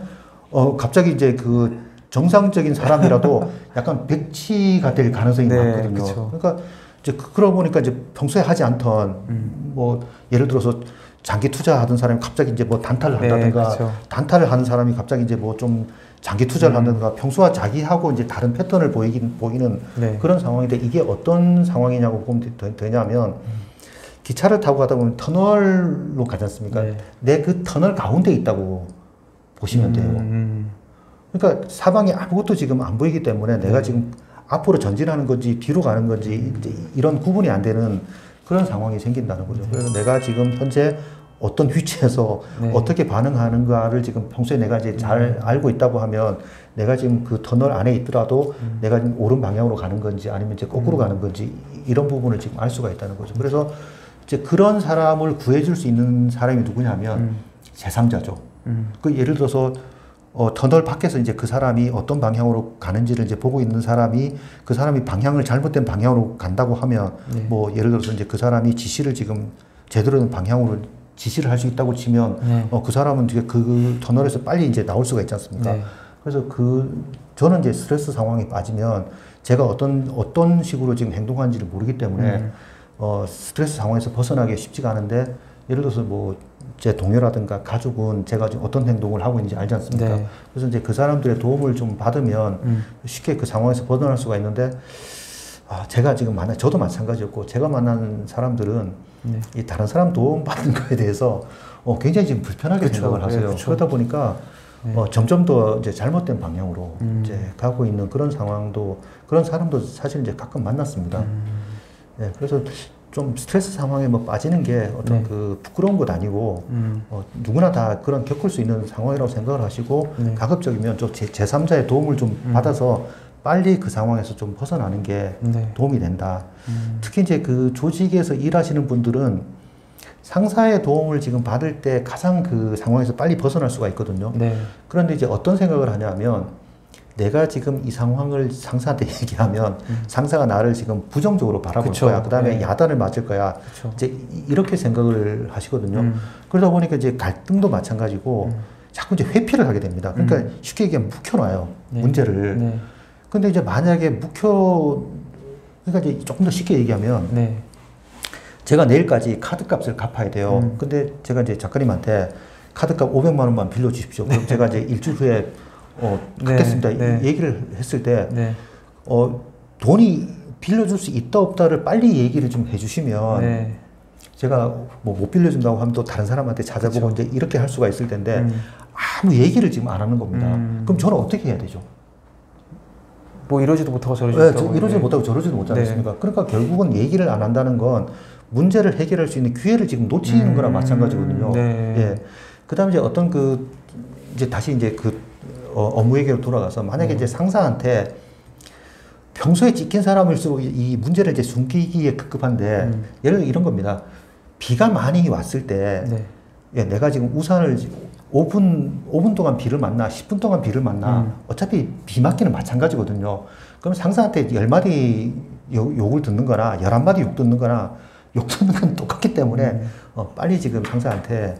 Speaker 2: 어 갑자기 이제 그 정상적인 사람이라도 *laughs* 약간 백치가 될 가능성이
Speaker 1: 네,
Speaker 2: 많거든요.
Speaker 1: 그쵸.
Speaker 2: 그러니까 이제 그- 그러다 보니까 이제 평소에 하지 않던
Speaker 1: 음.
Speaker 2: 뭐 예를 들어서 장기 투자하던 사람이 갑자기 이제 뭐 단타를
Speaker 1: 네,
Speaker 2: 한다든가
Speaker 1: 그쵸.
Speaker 2: 단타를 하는 사람이 갑자기 이제 뭐 좀 장기 투자를
Speaker 1: 음.
Speaker 2: 한다든가 평소와 자기하고 이제 다른 패턴을 보이긴 보이는
Speaker 1: 네.
Speaker 2: 그런 상황인데 이게 어떤 상황이냐고 보면 되, 되냐면 기차를 타고 가다 보면 터널로 가지 않습니까?
Speaker 1: 네.
Speaker 2: 내그 터널 가운데 있다고 보시면 돼요.
Speaker 1: 음.
Speaker 2: 그러니까 사방에 아무것도 지금 안 보이기 때문에
Speaker 1: 네.
Speaker 2: 내가 지금 앞으로 전진하는 건지 뒤로 가는 건지 이런 구분이 안 되는 그런 상황이 생긴다는 거죠. 그래서 내가 지금 현재 어떤 위치에서
Speaker 1: 네.
Speaker 2: 어떻게 반응하는가를 지금 평소에 내가 이제 잘 알고 있다고 하면 내가 지금 그 터널 안에 있더라도
Speaker 1: 음.
Speaker 2: 내가 지금 오른 방향으로 가는 건지 아니면 이제 거꾸로 가는 건지 이런 부분을 지금 알 수가 있다는 거죠. 그래서 이제 그런 사람을 구해줄 수 있는 사람이 누구냐면
Speaker 1: 음.
Speaker 2: 제3자죠.
Speaker 1: 음.
Speaker 2: 그 예를 들어서 어, 터널 밖에서 이제 그 사람이 어떤 방향으로 가는지를 이제 보고 있는 사람이 그 사람이 방향을 잘못된 방향으로 간다고 하면
Speaker 1: 네.
Speaker 2: 뭐 예를 들어서 이제 그 사람이 지시를 지금 제대로 된 방향으로 지시를 할 수 있다고 치면
Speaker 1: 네.
Speaker 2: 어, 그 사람은 되게 그 터널에서 빨리 이제 나올 수가 있지 않습니까?
Speaker 1: 네.
Speaker 2: 그래서 그 저는 이제 스트레스 상황에 빠지면 제가 어떤 어떤 식으로 지금 행동하는지를 모르기 때문에
Speaker 1: 음.
Speaker 2: 어, 스트레스 상황에서 벗어나기 쉽지가 않은데 예를 들어서 뭐 제 동료라든가 가족은 제가 지금 어떤 행동을 하고 있는지 알지 않습니까?
Speaker 1: 네.
Speaker 2: 그래서 이제 그 사람들의 도움을 좀 받으면
Speaker 1: 음.
Speaker 2: 쉽게 그 상황에서 벗어날 수가 있는데 아, 제가 지금 만나 저도 마찬가지였고 제가 만난 사람들은
Speaker 1: 네.
Speaker 2: 이 다른 사람 도움 받는 거에 대해서 어, 굉장히 지금 불편하게
Speaker 1: 그쵸.
Speaker 2: 생각을 하세요.
Speaker 1: 네.
Speaker 2: 그러다 보니까
Speaker 1: 네.
Speaker 2: 어, 점점 더 이제 잘못된 방향으로
Speaker 1: 음.
Speaker 2: 이제 가고 있는 그런 상황도 그런 사람도 사실 이제 가끔 만났습니다.
Speaker 1: 음.
Speaker 2: 네, 그래서 좀 스트레스 상황에 뭐 빠지는 게 어떤
Speaker 1: 네.
Speaker 2: 그 부끄러운 것 아니고
Speaker 1: 음.
Speaker 2: 어, 누구나 다 그런 겪을 수 있는 상황이라고 생각을 하시고
Speaker 1: 네.
Speaker 2: 가급적이면 좀 제, 제3자의 도움을 좀
Speaker 1: 음.
Speaker 2: 받아서 빨리 그 상황에서 좀 벗어나는 게
Speaker 1: 네.
Speaker 2: 도움이 된다.
Speaker 1: 음.
Speaker 2: 특히 이제 그 조직에서 일하시는 분들은 상사의 도움을 지금 받을 때 가장 그 상황에서 빨리 벗어날 수가 있거든요.
Speaker 1: 네.
Speaker 2: 그런데 이제 어떤 생각을 하냐면 내가 지금 이 상황을 상사한테 *laughs* 얘기하면 상사가 나를 지금 부정적으로 바라볼
Speaker 1: 음. 그쵸.
Speaker 2: 거야. 그 다음에
Speaker 1: 네.
Speaker 2: 야단을 맞을 거야.
Speaker 1: 그렇죠.
Speaker 2: 이제 이- 이렇게 생각을 하시거든요.
Speaker 1: 음.
Speaker 2: 그러다 보니까 이제 갈등도 마찬가지고
Speaker 1: 음.
Speaker 2: 자꾸 이제 회피를 하게 됩니다. 그러니까 쉽게 얘기하면 묵혀놔요.
Speaker 1: 네.
Speaker 2: 문제를.
Speaker 1: 네.
Speaker 2: 근데 이제 만약에 묵혀, 그러니까 이제 조금 더 쉽게 얘기하면
Speaker 1: 네.
Speaker 2: 제가 내일까지 카드 값을 갚아야 돼요.
Speaker 1: 음.
Speaker 2: 근데 제가 이제 작가님한테 카드 값 500만 원만 빌려 주십시오. 그럼 제가 이제 *laughs* 일주일 후에 어,
Speaker 1: 네,
Speaker 2: 갚겠습니다. 이
Speaker 1: 네.
Speaker 2: 얘기를 했을 때
Speaker 1: 네.
Speaker 2: 어, 돈이 빌려줄 수 있다 없다를 빨리 얘기를 좀 해주시면
Speaker 1: 네.
Speaker 2: 제가 뭐 못 빌려준다고 하면 또 다른 사람한테 찾아보고 이제 이렇게 할 수가 있을 텐데
Speaker 1: 음.
Speaker 2: 아무 얘기를 지금 안 하는 겁니다.
Speaker 1: 음.
Speaker 2: 그럼 저는 어떻게 해야 되죠?
Speaker 1: 뭐 이러지도 못하고 저러지도
Speaker 2: 네,
Speaker 1: 못하고.
Speaker 2: 저 이러지도
Speaker 1: 네.
Speaker 2: 못하고 저러지도 못하지
Speaker 1: 네.
Speaker 2: 않습니까? 그러니까 결국은 얘기를 안 한다는 건 문제를 해결할 수 있는 기회를 지금 놓치는
Speaker 1: 음.
Speaker 2: 거랑 마찬가지거든요.
Speaker 1: 네.
Speaker 2: 예. 그 다음에 이제 어떤 그 이제 다시 이제 그 어, 업무 얘기로 돌아가서 만약에
Speaker 1: 네.
Speaker 2: 이제 상사한테 평소에 찍힌 사람일수록 이- 이 문제를 이제 숨기기에 급급한데
Speaker 1: 음.
Speaker 2: 예를 들어 이런 겁니다. 비가 많이 왔을 때
Speaker 1: 네.
Speaker 2: 예, 내가 지금 우산을 5분, 5분 동안 비를 맞나, 10분 동안 비를 맞나,
Speaker 1: 음.
Speaker 2: 어차피 비 맞기는 마찬가지거든요. 그럼 상사한테 10마디 욕, 욕을 듣는 거나, 11마디 욕 듣는 거나, 욕 듣는 건 똑같기 때문에,
Speaker 1: 음.
Speaker 2: 어, 빨리 지금 상사한테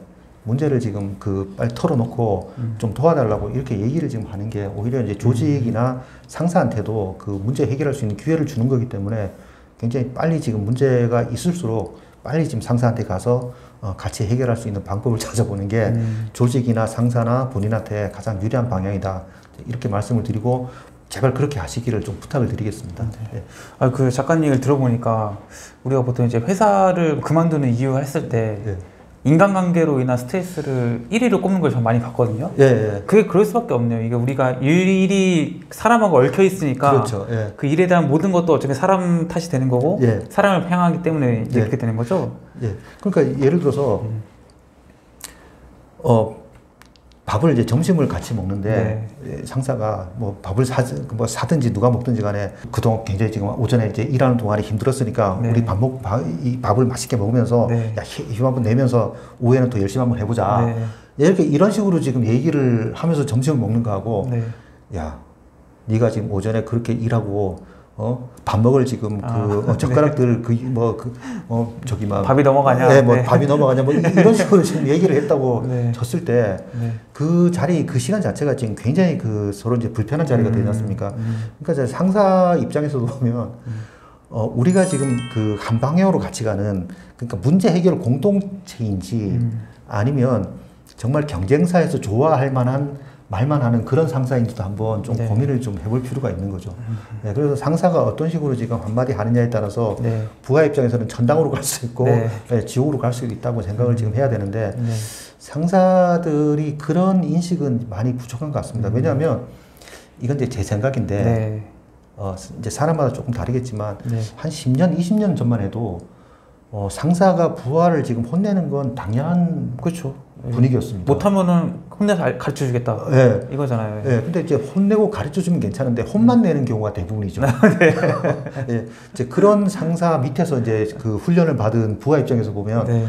Speaker 2: 문제를 지금 그 빨리 털어놓고
Speaker 1: 음.
Speaker 2: 좀 도와달라고 이렇게 얘기를 지금 하는 게 오히려 이제 조직이나 상사한테도 그 문제 해결할 수 있는 기회를 주는 거기 때문에 굉장히 빨리 지금 문제가 있을수록 빨리 지금 상사한테 가서 어, 같이 해결할 수 있는 방법을 *laughs* 찾아보는 게
Speaker 1: 음.
Speaker 2: 조직이나 상사나 본인한테 가장 유리한 방향이다. 이렇게 말씀을 드리고 제발 그렇게 하시기를 좀 부탁을 드리겠습니다. 예.
Speaker 1: 아, 그 작가님 얘기를 들어보니까 우리가 보통 이제 회사를 그만두는 이유 했을 때
Speaker 2: 예.
Speaker 1: 인간관계로 인한 스트레스를 1위로 꼽는 걸 전 많이 봤거든요.
Speaker 2: 예, 예.
Speaker 1: 그게 그럴 수밖에 없네요. 이게 우리가 일이 사람하고 얽혀 있으니까
Speaker 2: 그렇죠. 예.
Speaker 1: 그 일에 대한 모든 것도 어차피 사람 탓이 되는 거고
Speaker 2: 예.
Speaker 1: 사람을 평하기 때문에 이제
Speaker 2: 예.
Speaker 1: 그렇게 되는 거죠.
Speaker 2: 예. 그러니까 예를 들어서
Speaker 1: 음.
Speaker 2: 어 밥을 이제 점심을 같이 먹는데
Speaker 1: 네.
Speaker 2: 예, 상사가 뭐 밥을 사, 뭐 사든지 누가 먹든지 간에 그동안 굉장히 지금 오전에 이제 일하는 동안에 힘들었으니까
Speaker 1: 네.
Speaker 2: 우리 밥 먹, 밥, 이 밥을 맛있게 먹으면서
Speaker 1: 네.
Speaker 2: 야, 힘, 힘 한번 내면서 오후에는 또 열심히 한번 해보자.
Speaker 1: 네.
Speaker 2: 이렇게 이런 식으로 지금 얘기를 하면서 점심을 먹는 거하고
Speaker 1: 네.
Speaker 2: 야, 네가 지금 오전에 그렇게 일하고 어? 밥 먹을 지금 그
Speaker 1: 아,
Speaker 2: 어, 젓가락들 그뭐 그 어 저기 막
Speaker 1: 밥이 넘어가냐?
Speaker 2: 네, 뭐
Speaker 1: 네.
Speaker 2: 밥이 넘어가냐 뭐 이- 이런 *laughs* 식으로 지금 얘기를 했다고
Speaker 1: 네.
Speaker 2: 졌을 때그
Speaker 1: 네.
Speaker 2: 자리 그 시간 자체가 지금 굉장히 그 서로 이제 불편한 자리가 되지 않습니까?
Speaker 1: 음.
Speaker 2: 그러니까 상사 입장에서도 보면 어, 우리가 지금 그 한 방향으로 같이 가는 그러니까 문제 해결 공동체인지
Speaker 1: 음.
Speaker 2: 아니면 정말 경쟁사에서 좋아할 만한 말만 하는 그런 상사인지도 한번 좀
Speaker 1: 네. 음.
Speaker 2: 고민을 좀 해볼 필요가 있는 거죠. 네, 그래서 상사가 어떤 식으로 지금 한마디 하느냐에 따라서
Speaker 1: 네.
Speaker 2: 부하 입장에서는 천당으로 갈 수 있고
Speaker 1: 네.
Speaker 2: 네, 지옥으로 갈 수 있다고 생각을 지금 해야 되는데
Speaker 1: 네.
Speaker 2: 상사들이 그런 인식은 많이 부족한 것 같습니다. 왜냐하면 이건 이제 제 생각인데
Speaker 1: 음. 네.
Speaker 2: 어, 이제 사람마다 조금 다르겠지만
Speaker 1: 네.
Speaker 2: 한 10년, 20년 전만 해도 어, 상사가 부하를 지금 혼내는 건 당연한
Speaker 1: 그렇죠.
Speaker 2: 분위기였습니다.
Speaker 1: 못하면은 혼내서 가르쳐 주겠다.
Speaker 2: 예.
Speaker 1: 이거잖아요.
Speaker 2: 예, 근데 이제 혼내고 가르쳐 주면 괜찮은데 혼만 내는 경우가 대부분이죠. *laughs* 예, 이제 그런 상사 밑에서 이제 그 훈련을 받은 부하 입장에서 보면
Speaker 1: 네.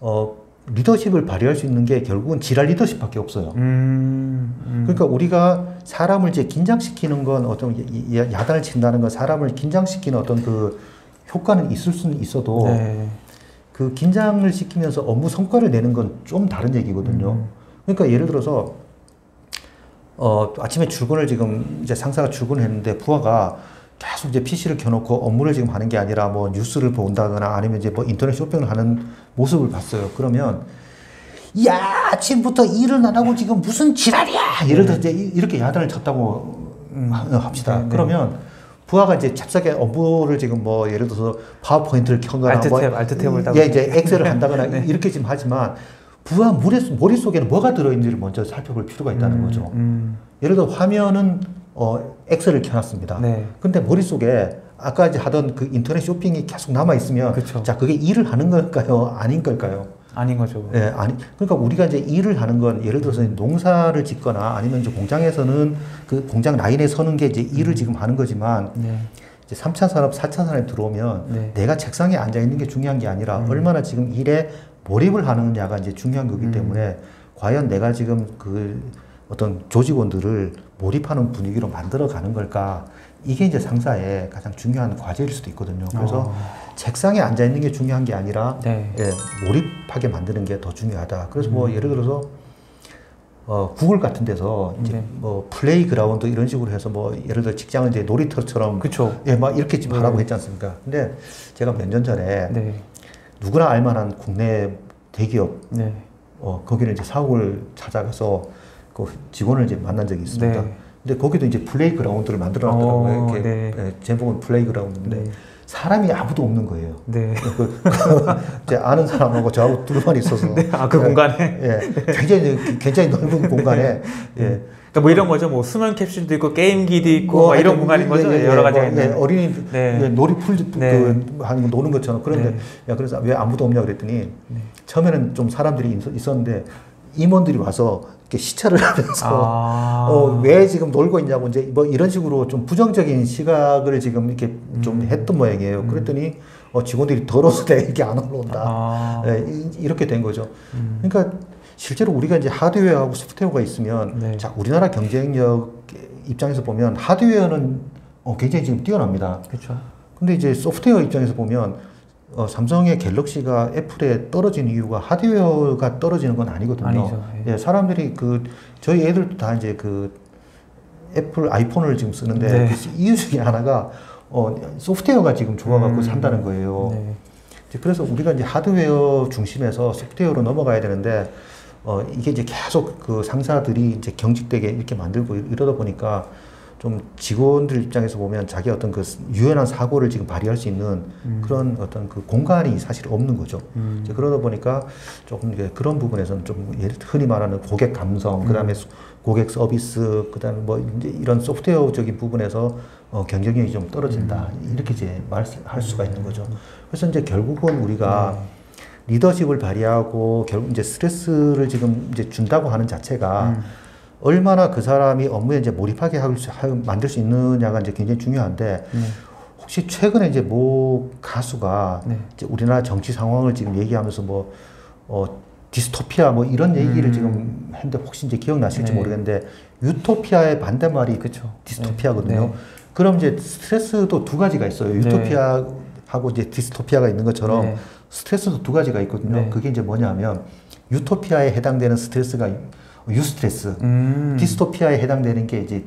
Speaker 2: 어 리더십을 발휘할 수 있는 게 결국은 지랄 리더십밖에 없어요.
Speaker 1: 음, 음.
Speaker 2: 그러니까 우리가 사람을 이제 긴장시키는 건 어떤 야단을 친다는 건 사람을 긴장시키는 어떤 그 효과는 있을 수는 있어도
Speaker 1: 네.
Speaker 2: 그 긴장을 시키면서 업무 성과를 내는 건 좀 다른 얘기거든요.
Speaker 1: 음.
Speaker 2: 그러니까 예를 들어서 어 아침에 출근을 지금 이제 상사가 출근했는데 부하가 계속 이제 PC를 켜놓고 업무를 지금 하는 게 아니라 뭐 뉴스를 본다거나 아니면 이제 뭐 인터넷 쇼핑을 하는 모습을 봤어요. 그러면 야 아침부터 일을 안 하고 지금 무슨 지랄이야 예를 들어 이제 이- 이렇게 야단을 쳤다고
Speaker 1: 음.
Speaker 2: 하- 합시다.
Speaker 1: 네, 네.
Speaker 2: 그러면 부하가 이제 찹싸게 업무를 지금 뭐 예를 들어서 파워포인트를 켜거나
Speaker 1: 알트
Speaker 2: 뭐
Speaker 1: 탭, 알트 탭을 따고
Speaker 2: 예, 이제 엑셀을 *laughs* 한다거나
Speaker 1: 네.
Speaker 2: 이렇게 지금 하지만 부하 머릿- 머릿속에는 뭐가 들어있는지를 먼저 살펴볼 필요가 있다는
Speaker 1: 음,
Speaker 2: 거죠.
Speaker 1: 음.
Speaker 2: 예를 들어 화면은 어, 엑셀을 켜놨습니다.
Speaker 1: 네.
Speaker 2: 근데 머릿속에 아까 이제 하던 그 인터넷 쇼핑이 계속 남아있으면
Speaker 1: 그쵸.
Speaker 2: 자, 그게 일을 하는 걸까요? *laughs* 아닌 걸까요?
Speaker 1: 아닌 거죠.
Speaker 2: 예, 아니. 그러니까 우리가 이제 일을 하는 건 예를 들어서 농사를 짓거나 아니면 이제 공장에서는 그 공장 라인에 서는 게 이제 일을 지금 하는 거지만
Speaker 1: 네.
Speaker 2: 이제 3차 산업, 4차 산업에 들어오면
Speaker 1: 네.
Speaker 2: 내가 책상에 앉아 있는 게 중요한 게 아니라
Speaker 1: 음.
Speaker 2: 얼마나 지금 일에 몰입을 하느냐가 이제 중요한 거기
Speaker 1: 음.
Speaker 2: 때문에 과연 내가 지금 그 어떤 조직원들을 몰입하는 분위기로 만들어 가는 걸까? 이게 이제 상사의 가장 중요한 과제일 수도 있거든요. 그래서
Speaker 1: 어,
Speaker 2: 책상에 앉아 있는 게 중요한 게 아니라
Speaker 1: 네.
Speaker 2: 예, 몰입하게 만드는 게 더 중요하다. 그래서 뭐
Speaker 1: 음.
Speaker 2: 예를 들어서 어, 구글 같은 데서 이제
Speaker 1: 네.
Speaker 2: 뭐 playground 이런 식으로 해서 뭐 예를 들어 직장을 이제 놀이터처럼
Speaker 1: 그쵸.
Speaker 2: 예, 막 이렇게
Speaker 1: 네.
Speaker 2: 하라고 했지 않습니까? 근데 제가 몇 년 전에
Speaker 1: 네.
Speaker 2: 누구나 알만한 국내 대기업
Speaker 1: 네.
Speaker 2: 어, 거기를 이제 사옥을 찾아가서 그 직원을 이제 만난 적이 있습니다.
Speaker 1: 네.
Speaker 2: 근데 거기도 이제 playground를 만들어 놨더라고요.
Speaker 1: 어,
Speaker 2: 이렇게
Speaker 1: 네.
Speaker 2: 예, 제목은 playground인데
Speaker 1: 네.
Speaker 2: 사람이 아무도 없는 거예요.
Speaker 1: 네.
Speaker 2: 그, 이제 아는 사람하고 저하고 둘만 있어서
Speaker 1: 아, 그
Speaker 2: 예,
Speaker 1: 공간에?
Speaker 2: 예, 굉장히 굉장히 넓은 공간에 예.
Speaker 1: 그러니까 뭐 이런 거죠. 뭐 수면 캡슐도 있고 게임기도 있고 막 이런
Speaker 2: 예,
Speaker 1: 공간인 거죠.
Speaker 2: 예, 예,
Speaker 1: 여러 가지가
Speaker 2: 뭐,
Speaker 1: 있는.
Speaker 2: 예, 어린이
Speaker 1: 네.
Speaker 2: 예, 놀이풀
Speaker 1: 네.
Speaker 2: 그 하는 거 노는 것처럼 그런데
Speaker 1: 네.
Speaker 2: 야 그래서 왜 아무도 없냐 그랬더니
Speaker 1: 네.
Speaker 2: 처음에는 좀 사람들이 있- 있었는데 임원들이 와서 시찰을 *laughs* 하면서
Speaker 1: 아.
Speaker 2: 어, 왜 지금 놀고 있냐고 이제 뭐 이런 식으로 좀 부정적인 시각을 지금 이렇게 좀
Speaker 1: 음.
Speaker 2: 했던 모양이에요.
Speaker 1: 음.
Speaker 2: 그랬더니 어, 직원들이 더러워서 *laughs* 이렇게 안 올라온다.
Speaker 1: 아.
Speaker 2: 예, 이- 이렇게 된 거죠.
Speaker 1: 음.
Speaker 2: 그러니까 실제로 우리가 이제 하드웨어하고 소프트웨어가 있으면
Speaker 1: 네.
Speaker 2: 자 우리나라 경쟁력 입장에서 보면 하드웨어는 어, 굉장히 지금 뛰어납니다.
Speaker 1: 그렇죠.
Speaker 2: 근데 이제 소프트웨어 입장에서 보면 어, 삼성의 갤럭시가 애플에 떨어지는 이유가 하드웨어가 떨어지는 건 아니거든요.
Speaker 1: 아니죠. 예.
Speaker 2: 예, 사람들이 그 저희 애들도 다 이제 그 애플 아이폰을 지금 쓰는데
Speaker 1: 네.
Speaker 2: 그 이유 중에 하나가 어, 소프트웨어가 지금 좋아갖고
Speaker 1: 음.
Speaker 2: 산다는 거예요.
Speaker 1: 네.
Speaker 2: 그래서 우리가 이제 하드웨어 중심에서 소프트웨어로 넘어가야 되는데 어 이게 이제 계속 그 상사들이 이제 경직되게 이렇게 만들고 이러다 보니까 좀 직원들 입장에서 보면 자기 어떤 그 유연한 사고를 지금 발휘할 수 있는
Speaker 1: 음.
Speaker 2: 그런 어떤 그 공간이 사실 없는 거죠.
Speaker 1: 음.
Speaker 2: 그러다 보니까 조금 그런 부분에서는 좀 흔히 말하는 고객 감성,
Speaker 1: 음.
Speaker 2: 그다음에 수- 고객 서비스, 그 다음에 뭐 이제 이런 소프트웨어적인 부분에서 어, 경쟁력이 좀 떨어진다
Speaker 1: 음.
Speaker 2: 이렇게 이제 말할 수가 있는 거죠. 그래서 이제 결국은 우리가
Speaker 1: 네.
Speaker 2: 리더십을 발휘하고 결국 이제 스트레스를 지금 이제 준다고 하는 자체가
Speaker 1: 음.
Speaker 2: 얼마나 그 사람이 업무에 이제 몰입하게 할 수, 할- 만들 수 있느냐가 이제 굉장히 중요한데
Speaker 1: 네.
Speaker 2: 혹시 최근에 이제 모 가수가
Speaker 1: 네.
Speaker 2: 이제 우리나라 정치 상황을 지금 얘기하면서 뭐 어, 디스토피아 뭐 이런 얘기를
Speaker 1: 음.
Speaker 2: 지금 했는데 혹시 이제 기억나실지
Speaker 1: 네.
Speaker 2: 모르겠는데 유토피아의 반대말이
Speaker 1: 그렇죠.
Speaker 2: 디스토피아거든요.
Speaker 1: 네.
Speaker 2: 그럼 이제 스트레스도 두 가지가 있어요.
Speaker 1: 네.
Speaker 2: 유토피아하고 이제 디스토피아가 있는 것처럼
Speaker 1: 네.
Speaker 2: 스트레스도 두 가지가 있거든요.
Speaker 1: 네.
Speaker 2: 그게 이제 뭐냐면 유토피아에 해당되는 스트레스가 eustress,
Speaker 1: 음.
Speaker 2: 디스토피아에 해당되는 게 이제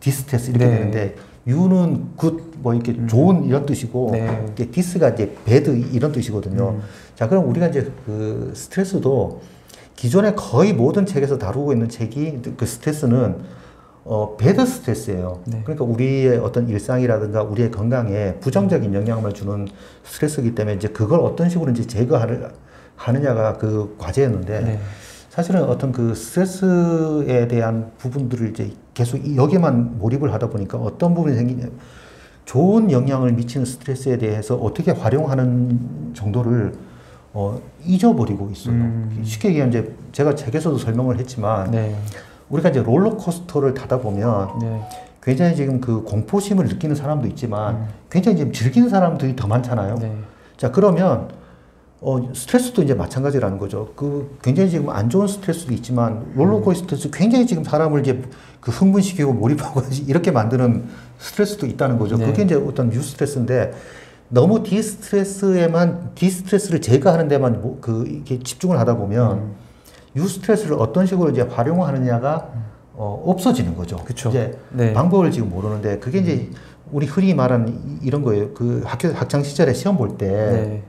Speaker 2: distress 이렇게
Speaker 1: 네.
Speaker 2: 되는데 eu는 good 뭐 이렇게
Speaker 1: 음.
Speaker 2: 좋은 이런 뜻이고
Speaker 1: 네.
Speaker 2: 이게 dis가 이제 bad 이런 뜻이거든요.
Speaker 1: 음.
Speaker 2: 자 그럼 우리가 이제 그 스트레스도 기존의 거의 모든 책에서 다루고 있는 책이 그 스트레스는 어 배드 스트레스예요.
Speaker 1: 네.
Speaker 2: 그러니까 우리의 어떤 일상이라든가 우리의 건강에 부정적인 영향을 주는 스트레스이기 때문에 이제 그걸 어떤 식으로 이제 제거하는 하느냐가 그 과제였는데
Speaker 1: 네.
Speaker 2: 사실은 어떤 그 스트레스에 대한 부분들을 이제 계속 이- 여기만 몰입을 하다 보니까 어떤 부분이 생기냐 좋은 영향을 미치는 스트레스에 대해서 어떻게 활용하는 정도를 어, 잊어버리고 있어요.
Speaker 1: 음.
Speaker 2: 쉽게 얘기하면 이제 제가 책에서도 설명을 했지만
Speaker 1: 네.
Speaker 2: 우리가 이제 롤러코스터를 타다 보면
Speaker 1: 네.
Speaker 2: 굉장히 지금 그 공포심을 느끼는 사람도 있지만
Speaker 1: 음.
Speaker 2: 굉장히 지금 즐기는 사람들이 더 많잖아요.
Speaker 1: 네.
Speaker 2: 자 그러면 어, 스트레스도 이제 마찬가지라는 거죠. 그 굉장히 지금 안 좋은 스트레스도 있지만 롤러코스터 스트레스 굉장히 지금 사람을 이제 그 흥분시키고 몰입하고 *laughs* 이렇게 만드는 스트레스도 있다는 거죠.
Speaker 1: 네.
Speaker 2: 그게 이제 어떤 eustress인데 너무 distress에만 distress를 제거하는 데만 뭐, 그 이렇게 집중을 하다 보면
Speaker 1: 음.
Speaker 2: eustress를 어떤 식으로 이제 활용하느냐가 어, 없어지는 거죠.
Speaker 1: 그쵸.
Speaker 2: 이제
Speaker 1: 네.
Speaker 2: 방법을 지금 모르는데 그게 이제 우리 흔히 말하는 이- 이런 거예요. 그 학교 학창 시절에 시험 볼때
Speaker 1: 네.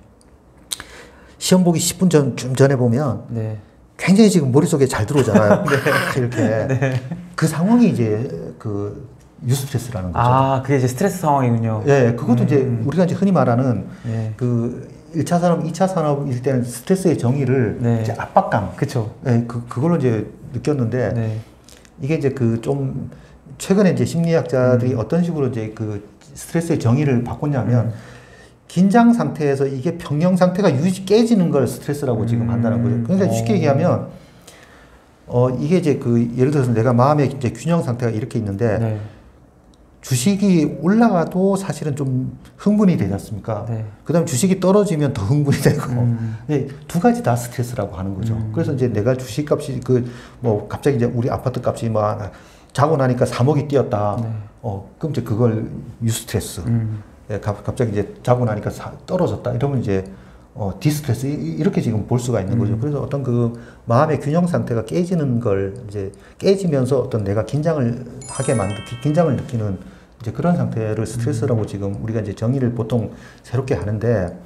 Speaker 2: 시험 보기 10분 전, 좀 전에 보면
Speaker 1: 네.
Speaker 2: 굉장히 지금 머릿속에 잘 들어오잖아요. *laughs* 이렇게. 그 상황이 이제 그 유스 트레스라는 거죠.
Speaker 1: 아, 그게 이제 스트레스 상황이군요.
Speaker 2: 예, 그것도 이제
Speaker 1: 음.
Speaker 2: 우리가 이제 흔히 말하는
Speaker 1: 네.
Speaker 2: 그 1차 산업, 2차 산업일 때는 스트레스의 정의를
Speaker 1: 네.
Speaker 2: 이제 압박감.
Speaker 1: 그쵸.
Speaker 2: 예, 그, 그걸로 이제 느꼈는데
Speaker 1: 네.
Speaker 2: 이게 이제 그 좀 최근에 이제 심리학자들이
Speaker 1: 음.
Speaker 2: 어떤 식으로 이제 그 스트레스의 정의를 바꿨냐면
Speaker 1: 음.
Speaker 2: 긴장 상태에서 이게 평형 상태가 유지 깨지는 걸 스트레스라고 지금
Speaker 1: 음.
Speaker 2: 한다는 거죠. 그러니까 쉽게
Speaker 1: 오.
Speaker 2: 얘기하면 어 이게 이제 그 예를 들어서 내가 마음의 이제 균형 상태가 이렇게 있는데
Speaker 1: 네.
Speaker 2: 주식이 올라가도 사실은 좀 흥분이 되지 않습니까?
Speaker 1: 네.
Speaker 2: 그 다음 에 주식이 떨어지면 더 흥분이 되고
Speaker 1: 음.
Speaker 2: 네, 두 가지 다 스트레스라고 하는 거죠.
Speaker 1: 음.
Speaker 2: 그래서 이제 내가 주식 값이 그 뭐 갑자기 이제 우리 아파트 값이 막 자고 나니까 3억이 뛰었다.
Speaker 1: 네.
Speaker 2: 어, 그럼 이제 그걸 유스트레스.
Speaker 1: 음.
Speaker 2: 예, 갑- 갑자기 이제 자고 나니까 사- 떨어졌다. 이러면 이제 어, distress 이- 이렇게 지금 볼 수가 있는 거죠.
Speaker 1: 음.
Speaker 2: 그래서 어떤 그 마음의 균형 상태가 깨지는 걸 이제 깨지면서 어떤 내가 긴장을 하게 만드 기- 긴장을 느끼는 이제 그런 상태를 스트레스라고 지금 우리가 이제 정의를 보통 새롭게 하는데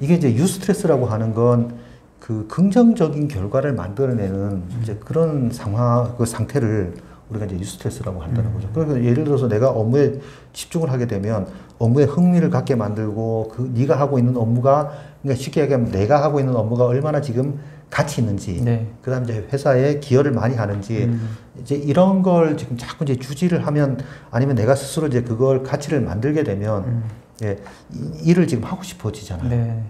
Speaker 2: 이게 이제 eustress라고 하는 건 그 긍정적인 결과를 만들어내는 이제 그런 상황 그 상태를 우리가 이제 eustress라고 한다는 거죠. 그러니까 예를 들어서 내가 업무에 집중을 하게 되면 업무에 흥미를 갖게 만들고 그 네가 하고 있는 업무가 그러니까 쉽게 얘기하면 내가 하고 있는 업무가 얼마나 지금 가치 있는지
Speaker 1: 네.
Speaker 2: 그다음 이제 회사에 기여를 많이 하는지
Speaker 1: 음.
Speaker 2: 이제 이런 걸 지금 자꾸 이제 주지를 하면 아니면 내가 스스로 이제 그걸 가치를 만들게 되면
Speaker 1: 음.
Speaker 2: 예, 이- 일을 지금 하고 싶어지잖아요.
Speaker 1: 네.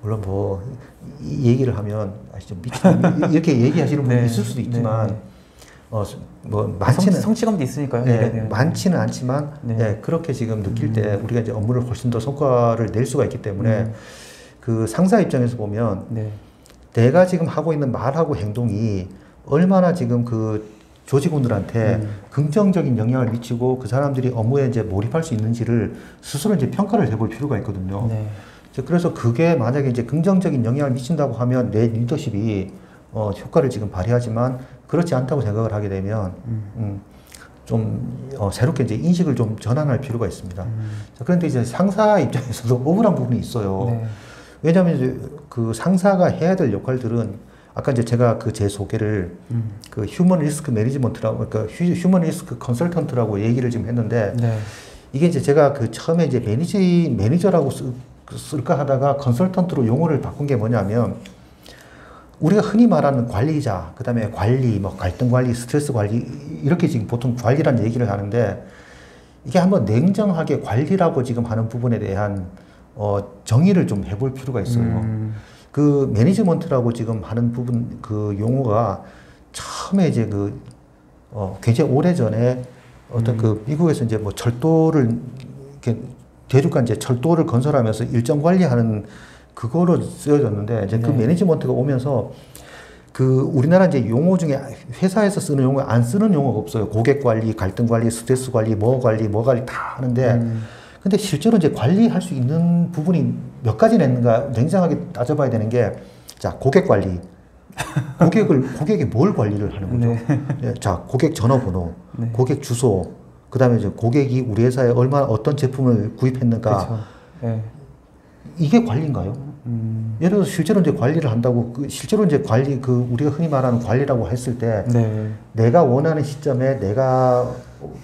Speaker 2: 물론 뭐이 얘기를 하면 아시죠 미친 이렇게 얘기하시는 분이
Speaker 1: 네.
Speaker 2: 있을 수도 있지만
Speaker 1: 네, 네.
Speaker 2: 어, 뭐
Speaker 1: 성,
Speaker 2: 많지는
Speaker 1: 성취감도 있으니까요.
Speaker 2: 네,
Speaker 1: 네, 네.
Speaker 2: 많지는 않지만
Speaker 1: 네.
Speaker 2: 예, 그렇게 지금 느낄 때 우리가 이제 업무를 훨씬 더 성과를 낼 수가 있기 때문에
Speaker 1: 음.
Speaker 2: 그 상사 입장에서 보면
Speaker 1: 네.
Speaker 2: 내가 지금 하고 있는 말하고 행동이 얼마나 지금 그 조직원들한테
Speaker 1: 음.
Speaker 2: 긍정적인 영향을 미치고 그 사람들이 업무에 이제 몰입할 수 있는지를 스스로 이제 평가를 해볼 필요가 있거든요.
Speaker 1: 네.
Speaker 2: 그래서 그게 만약에 이제 긍정적인 영향을 미친다고 하면 내 리더십이 어, 효과를 지금 발휘하지만 그렇지 않다고 생각을 하게 되면
Speaker 1: 음.
Speaker 2: 음, 좀 어, 새롭게 이제 인식을 좀 전환할 필요가 있습니다.
Speaker 1: 음.
Speaker 2: 자, 그런데 이제 상사 입장에서도 *laughs* 억울한 부분이 있어요.
Speaker 1: 네.
Speaker 2: 왜냐하면 이제 그 상사가 해야 될 역할들은 아까 이제 제가 그 제 소개를
Speaker 1: 음.
Speaker 2: 그 human risk management라고 그러니까 휴, human risk consultant라고 얘기를 지금 했는데
Speaker 1: 네.
Speaker 2: 이게 이제 제가 그 처음에 이제 manage 매니저라고 쓰, 쓸까 하다가 컨설턴트로 용어를 바꾼 게 뭐냐면 우리가 흔히 말하는 관리자, 그 다음에 관리, 뭐 갈등 관리, 스트레스 관리 이렇게 지금 보통 관리란 얘기를 하는데 이게 한번 냉정하게 관리라고 지금 하는 부분에 대한 어, 정의를 좀 해볼 필요가 있어요.
Speaker 1: 음.
Speaker 2: 그 매니지먼트라고 지금 하는 부분 그 용어가 처음에 이제 그 어, 굉장히 오래 전에 어떤 그 미국에서 이제 뭐 철도를 이렇게 대륙간 이제 철도를 건설하면서 일정 관리하는 그거로 쓰여졌는데 이제 그
Speaker 1: 네.
Speaker 2: 매니지먼트가 오면서 그 우리나라 이제 용어 중에 회사에서 쓰는 용어 안 쓰는 용어가 없어요. 고객 관리, 갈등 관리, 스트레스 관리, 뭐 관리, 뭐 관리 다 하는데
Speaker 1: 음.
Speaker 2: 근데 실제로 이제 관리할 수 있는 부분이 몇 가지나 있는가 냉정하게 따져봐야 되는 게 자 고객 관리 *laughs* 고객을 고객이 뭘 관리를 하는 거죠? 예, 자 고객 전화번호,
Speaker 1: 네.
Speaker 2: 고객 주소, 그다음에 이제 고객이 우리 회사에 얼마나 어떤 제품을 구입했는가.
Speaker 1: 네.
Speaker 2: 이게 관리인가요?
Speaker 1: 음.
Speaker 2: 예를 들어서 실제로 이제 관리를 한다고 그 실제로 이제 관리 그 우리가 흔히 말하는 관리라고 했을 때
Speaker 1: 네.
Speaker 2: 내가 원하는 시점에 내가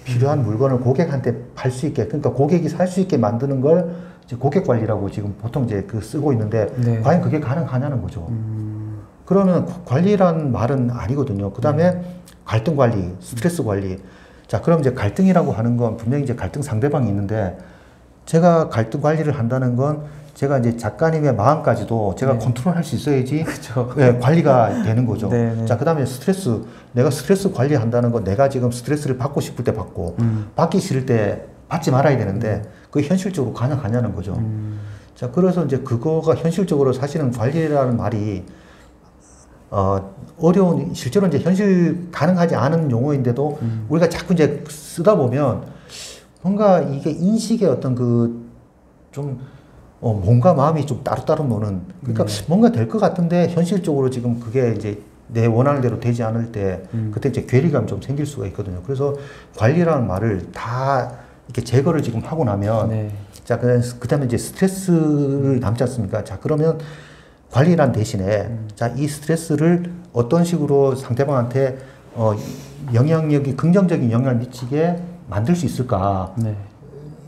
Speaker 2: 필요한 물건을 고객한테 팔 수 있게 그러니까 고객이 살 수 있게 만드는 걸 이제 고객 관리라고 지금 보통 이제 그 쓰고 있는데
Speaker 1: 네.
Speaker 2: 과연 그게 가능하냐는 거죠.
Speaker 1: 음.
Speaker 2: 그러면 관- 관리란 말은 아니거든요. 그 다음에 갈등 관리, 스트레스 관리. 자, 그럼 이제 갈등이라고 하는 건 분명히 이제 갈등 상대방이 있는데 제가 갈등 관리를 한다는 건 제가 이제 작가님의 마음까지도 제가
Speaker 1: 네.
Speaker 2: 컨트롤할 수 있어야지. *laughs* 예, 관리가 되는 거죠.
Speaker 1: 네, 네.
Speaker 2: 자, 그 다음에 스트레스. 내가 스트레스 관리한다는 건 내가 지금 스트레스를 받고 싶을 때 받고
Speaker 1: 음.
Speaker 2: 받기 싫을 때 받지 말아야 되는데 그게 현실적으로 가능하냐는 거죠.
Speaker 1: 음.
Speaker 2: 자, 그래서 이제 그거가 현실적으로 사실은 관리라는 말이 어, 어려운, 실제로 이제 현실 가능하지 않은 용어인데도
Speaker 1: 음.
Speaker 2: 우리가 자꾸 이제 쓰다 보면 뭔가 이게 인식의 어떤 그좀 어, 몸과 마음이 좀 따로따로 노는 그러니까
Speaker 1: 네.
Speaker 2: 뭔가 될 것 같은데 현실적으로 지금 그게 이제 내 원하는 대로 되지 않을 때
Speaker 1: 음.
Speaker 2: 그때 이제 괴리감 좀 생길 수가 있거든요. 그래서 관리라는 말을 다 이렇게 제거를 지금 하고 나면
Speaker 1: 네.
Speaker 2: 자, 그, 그 다음에 이제 스트레스를 남지 않습니까? 자, 그러면 관리란 대신에,
Speaker 1: 음.
Speaker 2: 자, 이 스트레스를 어떤 식으로 상대방한테, 어, 영향력이, 긍정적인 영향을 미치게 만들 수 있을까?
Speaker 1: 네.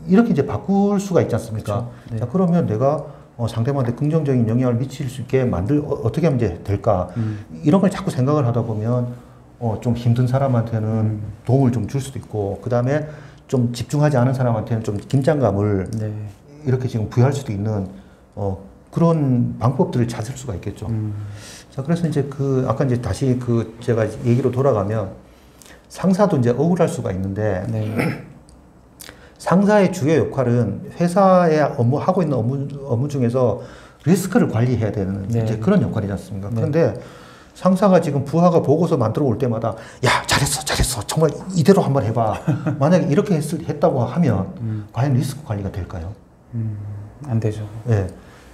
Speaker 2: 이렇게 이제 바꿀 수가 있지 않습니까?
Speaker 1: 네.
Speaker 2: 자, 그러면 내가 어, 상대방한테 긍정적인 영향을 미칠 수 있게 만들, 어, 어떻게 하면 이제 될까?
Speaker 1: 음.
Speaker 2: 이런 걸 자꾸 생각을 하다 보면, 어, 좀 힘든 사람한테는
Speaker 1: 음.
Speaker 2: 도움을 좀 줄 수도 있고, 그 다음에 좀 집중하지 않은 사람한테는 좀 긴장감을
Speaker 1: 네.
Speaker 2: 이렇게 지금 부여할 수도 있는 어, 그런 방법들을 찾을 수가 있겠죠.
Speaker 1: 음.
Speaker 2: 자, 그래서 이제 그 아까 이제 다시 그 제가 얘기로 돌아가면 상사도 이제 억울할 수가 있는데
Speaker 1: 네.
Speaker 2: 상사의 주요 역할은 회사에 업무 하고 있는 업무 업무 중에서 리스크를 관리해야 되는
Speaker 1: 네.
Speaker 2: 이제 그런 역할이지 않습니까?
Speaker 1: 네.
Speaker 2: 그런데 상사가 지금 부하가 보고서 만들어 올 때마다 야 잘했어 잘했어 정말 이대로 한번 해봐 *laughs* 만약에 이렇게 했, 했다고 하면
Speaker 1: 음.
Speaker 2: 과연 리스크 관리가 될까요?
Speaker 1: 음. 안 되죠.
Speaker 2: 예.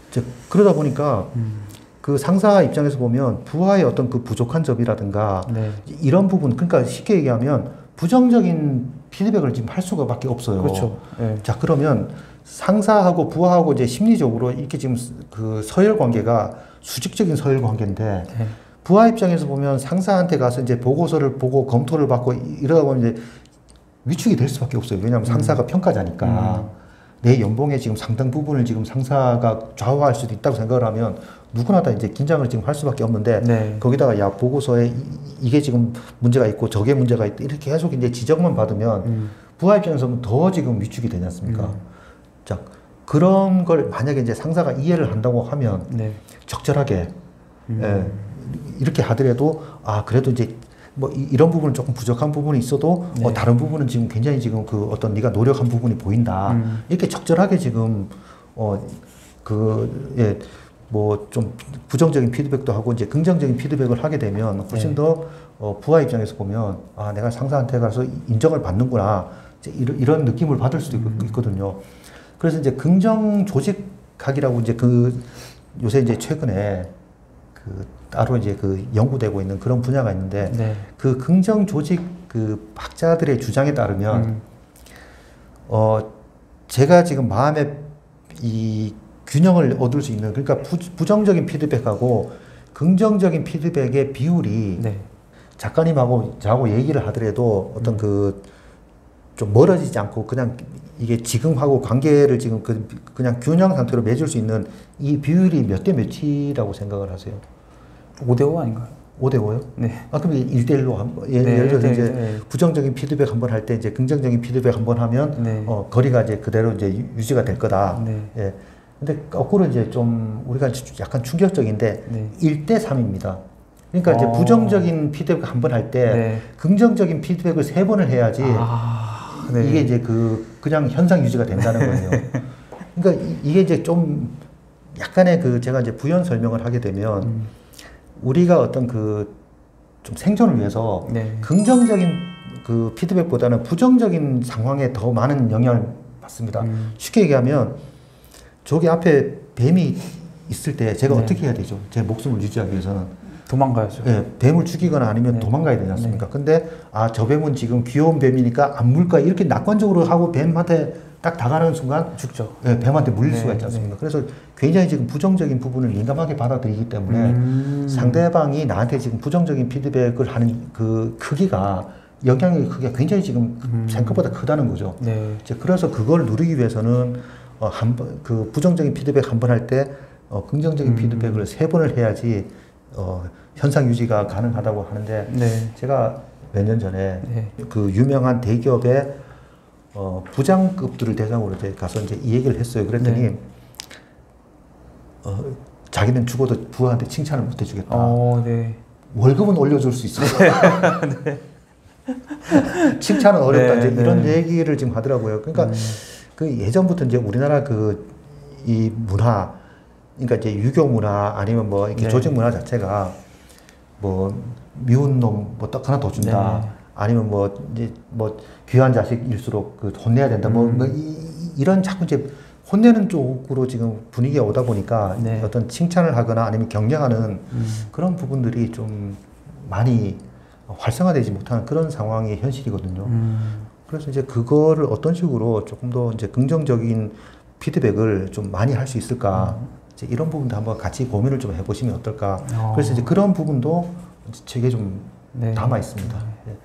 Speaker 2: 이제 그러다 보니까
Speaker 1: 음.
Speaker 2: 그 상사 입장에서 보면 부하의 어떤 그 부족한 점이라든가
Speaker 1: 네.
Speaker 2: 이런 부분 그러니까 쉽게 얘기하면 부정적인 피드백을 지금 할 수가 밖에 없어요.
Speaker 1: 그렇죠. 네.
Speaker 2: 자 그러면 상사하고 부하하고 이제 심리적으로 이렇게 지금 그 서열 관계가 수직적인 서열 관계인데
Speaker 1: 네.
Speaker 2: 부하 입장에서 보면 상사한테 가서 이제 보고서를 보고 검토를 받고 이러다 보면 이제 위축이 될 수밖에 없어요. 왜냐하면 상사가 평가자니까 내 연봉의 지금 상당 부분을 지금 상사가 좌우할 수도 있다고 생각을 하면 누구나 다 이제 긴장을 지금 할 수밖에 없는데
Speaker 1: 네.
Speaker 2: 거기다가 야 보고서에 이- 이게 지금 문제가 있고 저게 문제가 있다 이렇게 계속 이제 지적만 받으면
Speaker 1: 음.
Speaker 2: 부하 입장에서는 더 지금 위축이 되지 않습니까?
Speaker 1: 음.
Speaker 2: 자 그런 걸 만약에 이제 상사가 이해를 한다고 하면
Speaker 1: 네.
Speaker 2: 적절하게
Speaker 1: 음.
Speaker 2: 예, 이렇게 하더라도 아 그래도 이제 뭐 이- 이런 부분은 조금 부족한 부분이 있어도
Speaker 1: 네.
Speaker 2: 어, 다른 부분은 지금 굉장히 지금 그 어떤 네가 노력한 부분이 보인다
Speaker 1: 음.
Speaker 2: 이렇게 적절하게 지금 어, 어그 예 뭐 좀 부정적인 피드백도 하고 이제 긍정적인 피드백을 하게 되면 훨씬
Speaker 1: 네.
Speaker 2: 더 어, 부하 입장에서 보면 아 내가 상사한테 가서 인정을 받는구나 이제 이런, 이런 느낌을 받을 수도 있-
Speaker 1: 음.
Speaker 2: 있거든요. 그래서 이제 긍정 조직학이라고 이제 그 요새 이제 최근에 그 따로 이제 그 연구되고 있는 그런 분야가 있는데
Speaker 1: 네.
Speaker 2: 그 긍정 조직 그 학자들의 주장에 따르면
Speaker 1: 음.
Speaker 2: 어 제가 지금 마음에 이 균형을 얻을 수 있는 그러니까 부, 부정적인 피드백하고 긍정적인 피드백의 비율이
Speaker 1: 네.
Speaker 2: 작가님하고 저하고 얘기를 하더라도 어떤 그좀 멀어지지 않고 그냥 이게 지금하고 관계를 지금 그 그냥 균형 상태로 맺을 수 있는 이 비율이 몇 대 몇이라고 생각을 하세요?
Speaker 1: 5대5 아닌가요?
Speaker 2: 5대 5요?
Speaker 1: 네.
Speaker 2: 아 그럼 1대1로 한 번 예,
Speaker 1: 네,
Speaker 2: 예를 들어서
Speaker 1: 1대1,
Speaker 2: 이제
Speaker 1: 네.
Speaker 2: 부정적인 피드백 한 번 할 때 이제 긍정적인 피드백 한 번 하면
Speaker 1: 네.
Speaker 2: 어, 거리가 이제 그대로 이제 유- 유지가 될 거다.
Speaker 1: 네.
Speaker 2: 예. 근데 거꾸로 이제 좀 우리가 약간 충격적인데
Speaker 1: 네.
Speaker 2: 1대 3입니다. 그러니까 이제
Speaker 1: 어.
Speaker 2: 부정적인 피드백 한 번 할때
Speaker 1: 네.
Speaker 2: 긍정적인 피드백을 세 번을 해야지
Speaker 1: 아, 네.
Speaker 2: 이게 이제 그 그냥 현상 유지가 된다는 거예요. *laughs* 그러니까 이- 이게 이제 좀 약간의 그 제가 이제 부연 설명을 하게 되면
Speaker 1: 음.
Speaker 2: 우리가 어떤 그 좀 생존을 위해서
Speaker 1: 네.
Speaker 2: 긍정적인 그 피드백보다는 부정적인 상황에 더 많은 영향을 받습니다.
Speaker 1: 음.
Speaker 2: 쉽게 얘기하면 저기 앞에 뱀이 있을 때 제가
Speaker 1: 네.
Speaker 2: 어떻게 해야 되죠? 제 목숨을 유지하기 위해서는
Speaker 1: 도망가야죠.
Speaker 2: 예, 뱀을 죽이거나 아니면
Speaker 1: 네.
Speaker 2: 도망가야 되지 않습니까? 근데 아 저 뱀은 지금 귀여운 뱀이니까 안 물까 이렇게 낙관적으로 하고 뱀한테 딱 다가가는 순간
Speaker 1: 죽죠.
Speaker 2: 예, 뱀한테 물릴
Speaker 1: 네,
Speaker 2: 수가 있지 않습니까? 그래서 굉장히 지금 부정적인 부분을 민감하게 받아들이기 때문에
Speaker 1: 음.
Speaker 2: 상대방이 나한테 지금 부정적인 피드백을 하는 그 크기가 영향의 크기가 굉장히 지금
Speaker 1: 음.
Speaker 2: 생각보다 크다는 거죠.
Speaker 1: 네.
Speaker 2: 이제 그래서 그걸 누리기 위해서는 어, 한번그 부정적인 피드백 한 번 할 때 어, 긍정적인
Speaker 1: 음.
Speaker 2: 피드백을 세 번을 해야지 어, 현상 유지가 가능하다고 하는데
Speaker 1: 네.
Speaker 2: 제가 몇 년 전에
Speaker 1: 네.
Speaker 2: 그 유명한 대기업의 어, 부장급들을 대상으로 이제 가서 이제 이 얘기를 했어요. 그랬더니
Speaker 1: 네.
Speaker 2: 어, 자기는 죽어도 부하한테 칭찬을 못 해주겠다.
Speaker 1: 어, 네.
Speaker 2: 월급은 올려줄 수 있어. *laughs* 칭찬은 어렵다.
Speaker 1: 네,
Speaker 2: 이제
Speaker 1: 네.
Speaker 2: 이런 얘기를 지금 하더라고요. 그러니까
Speaker 1: 음.
Speaker 2: 그 예전부터 이제 우리나라 그 이 문화, 그러니까 이제 유교 문화 아니면 뭐 이렇게
Speaker 1: 네.
Speaker 2: 조직 문화 자체가 뭐 미운 놈 뭐 떡 하나 더 준다.
Speaker 1: 네.
Speaker 2: 아니면 뭐 이제 뭐 귀한 자식일수록 그 혼내야 된다. 뭐,
Speaker 1: 음.
Speaker 2: 뭐 이, 이- 이런 자꾸 이제 혼내는 쪽으로 지금 분위기가 오다 보니까
Speaker 1: 네.
Speaker 2: 어떤 칭찬을 하거나 아니면 격려하는
Speaker 1: 음.
Speaker 2: 그런 부분들이 좀 많이 활성화되지 못하는 그런 상황이 현실이거든요.
Speaker 1: 음.
Speaker 2: 그래서 이제 그거를 어떤 식으로 조금 더 이제 긍정적인 피드백을 좀 많이 할 수 있을까 이제 이런 부분도 한번 같이 고민을 좀 해보시면 어떨까.
Speaker 1: 어.
Speaker 2: 그래서 이제 그런 부분도 책에 좀
Speaker 1: 네.
Speaker 2: 담아 있습니다. 예.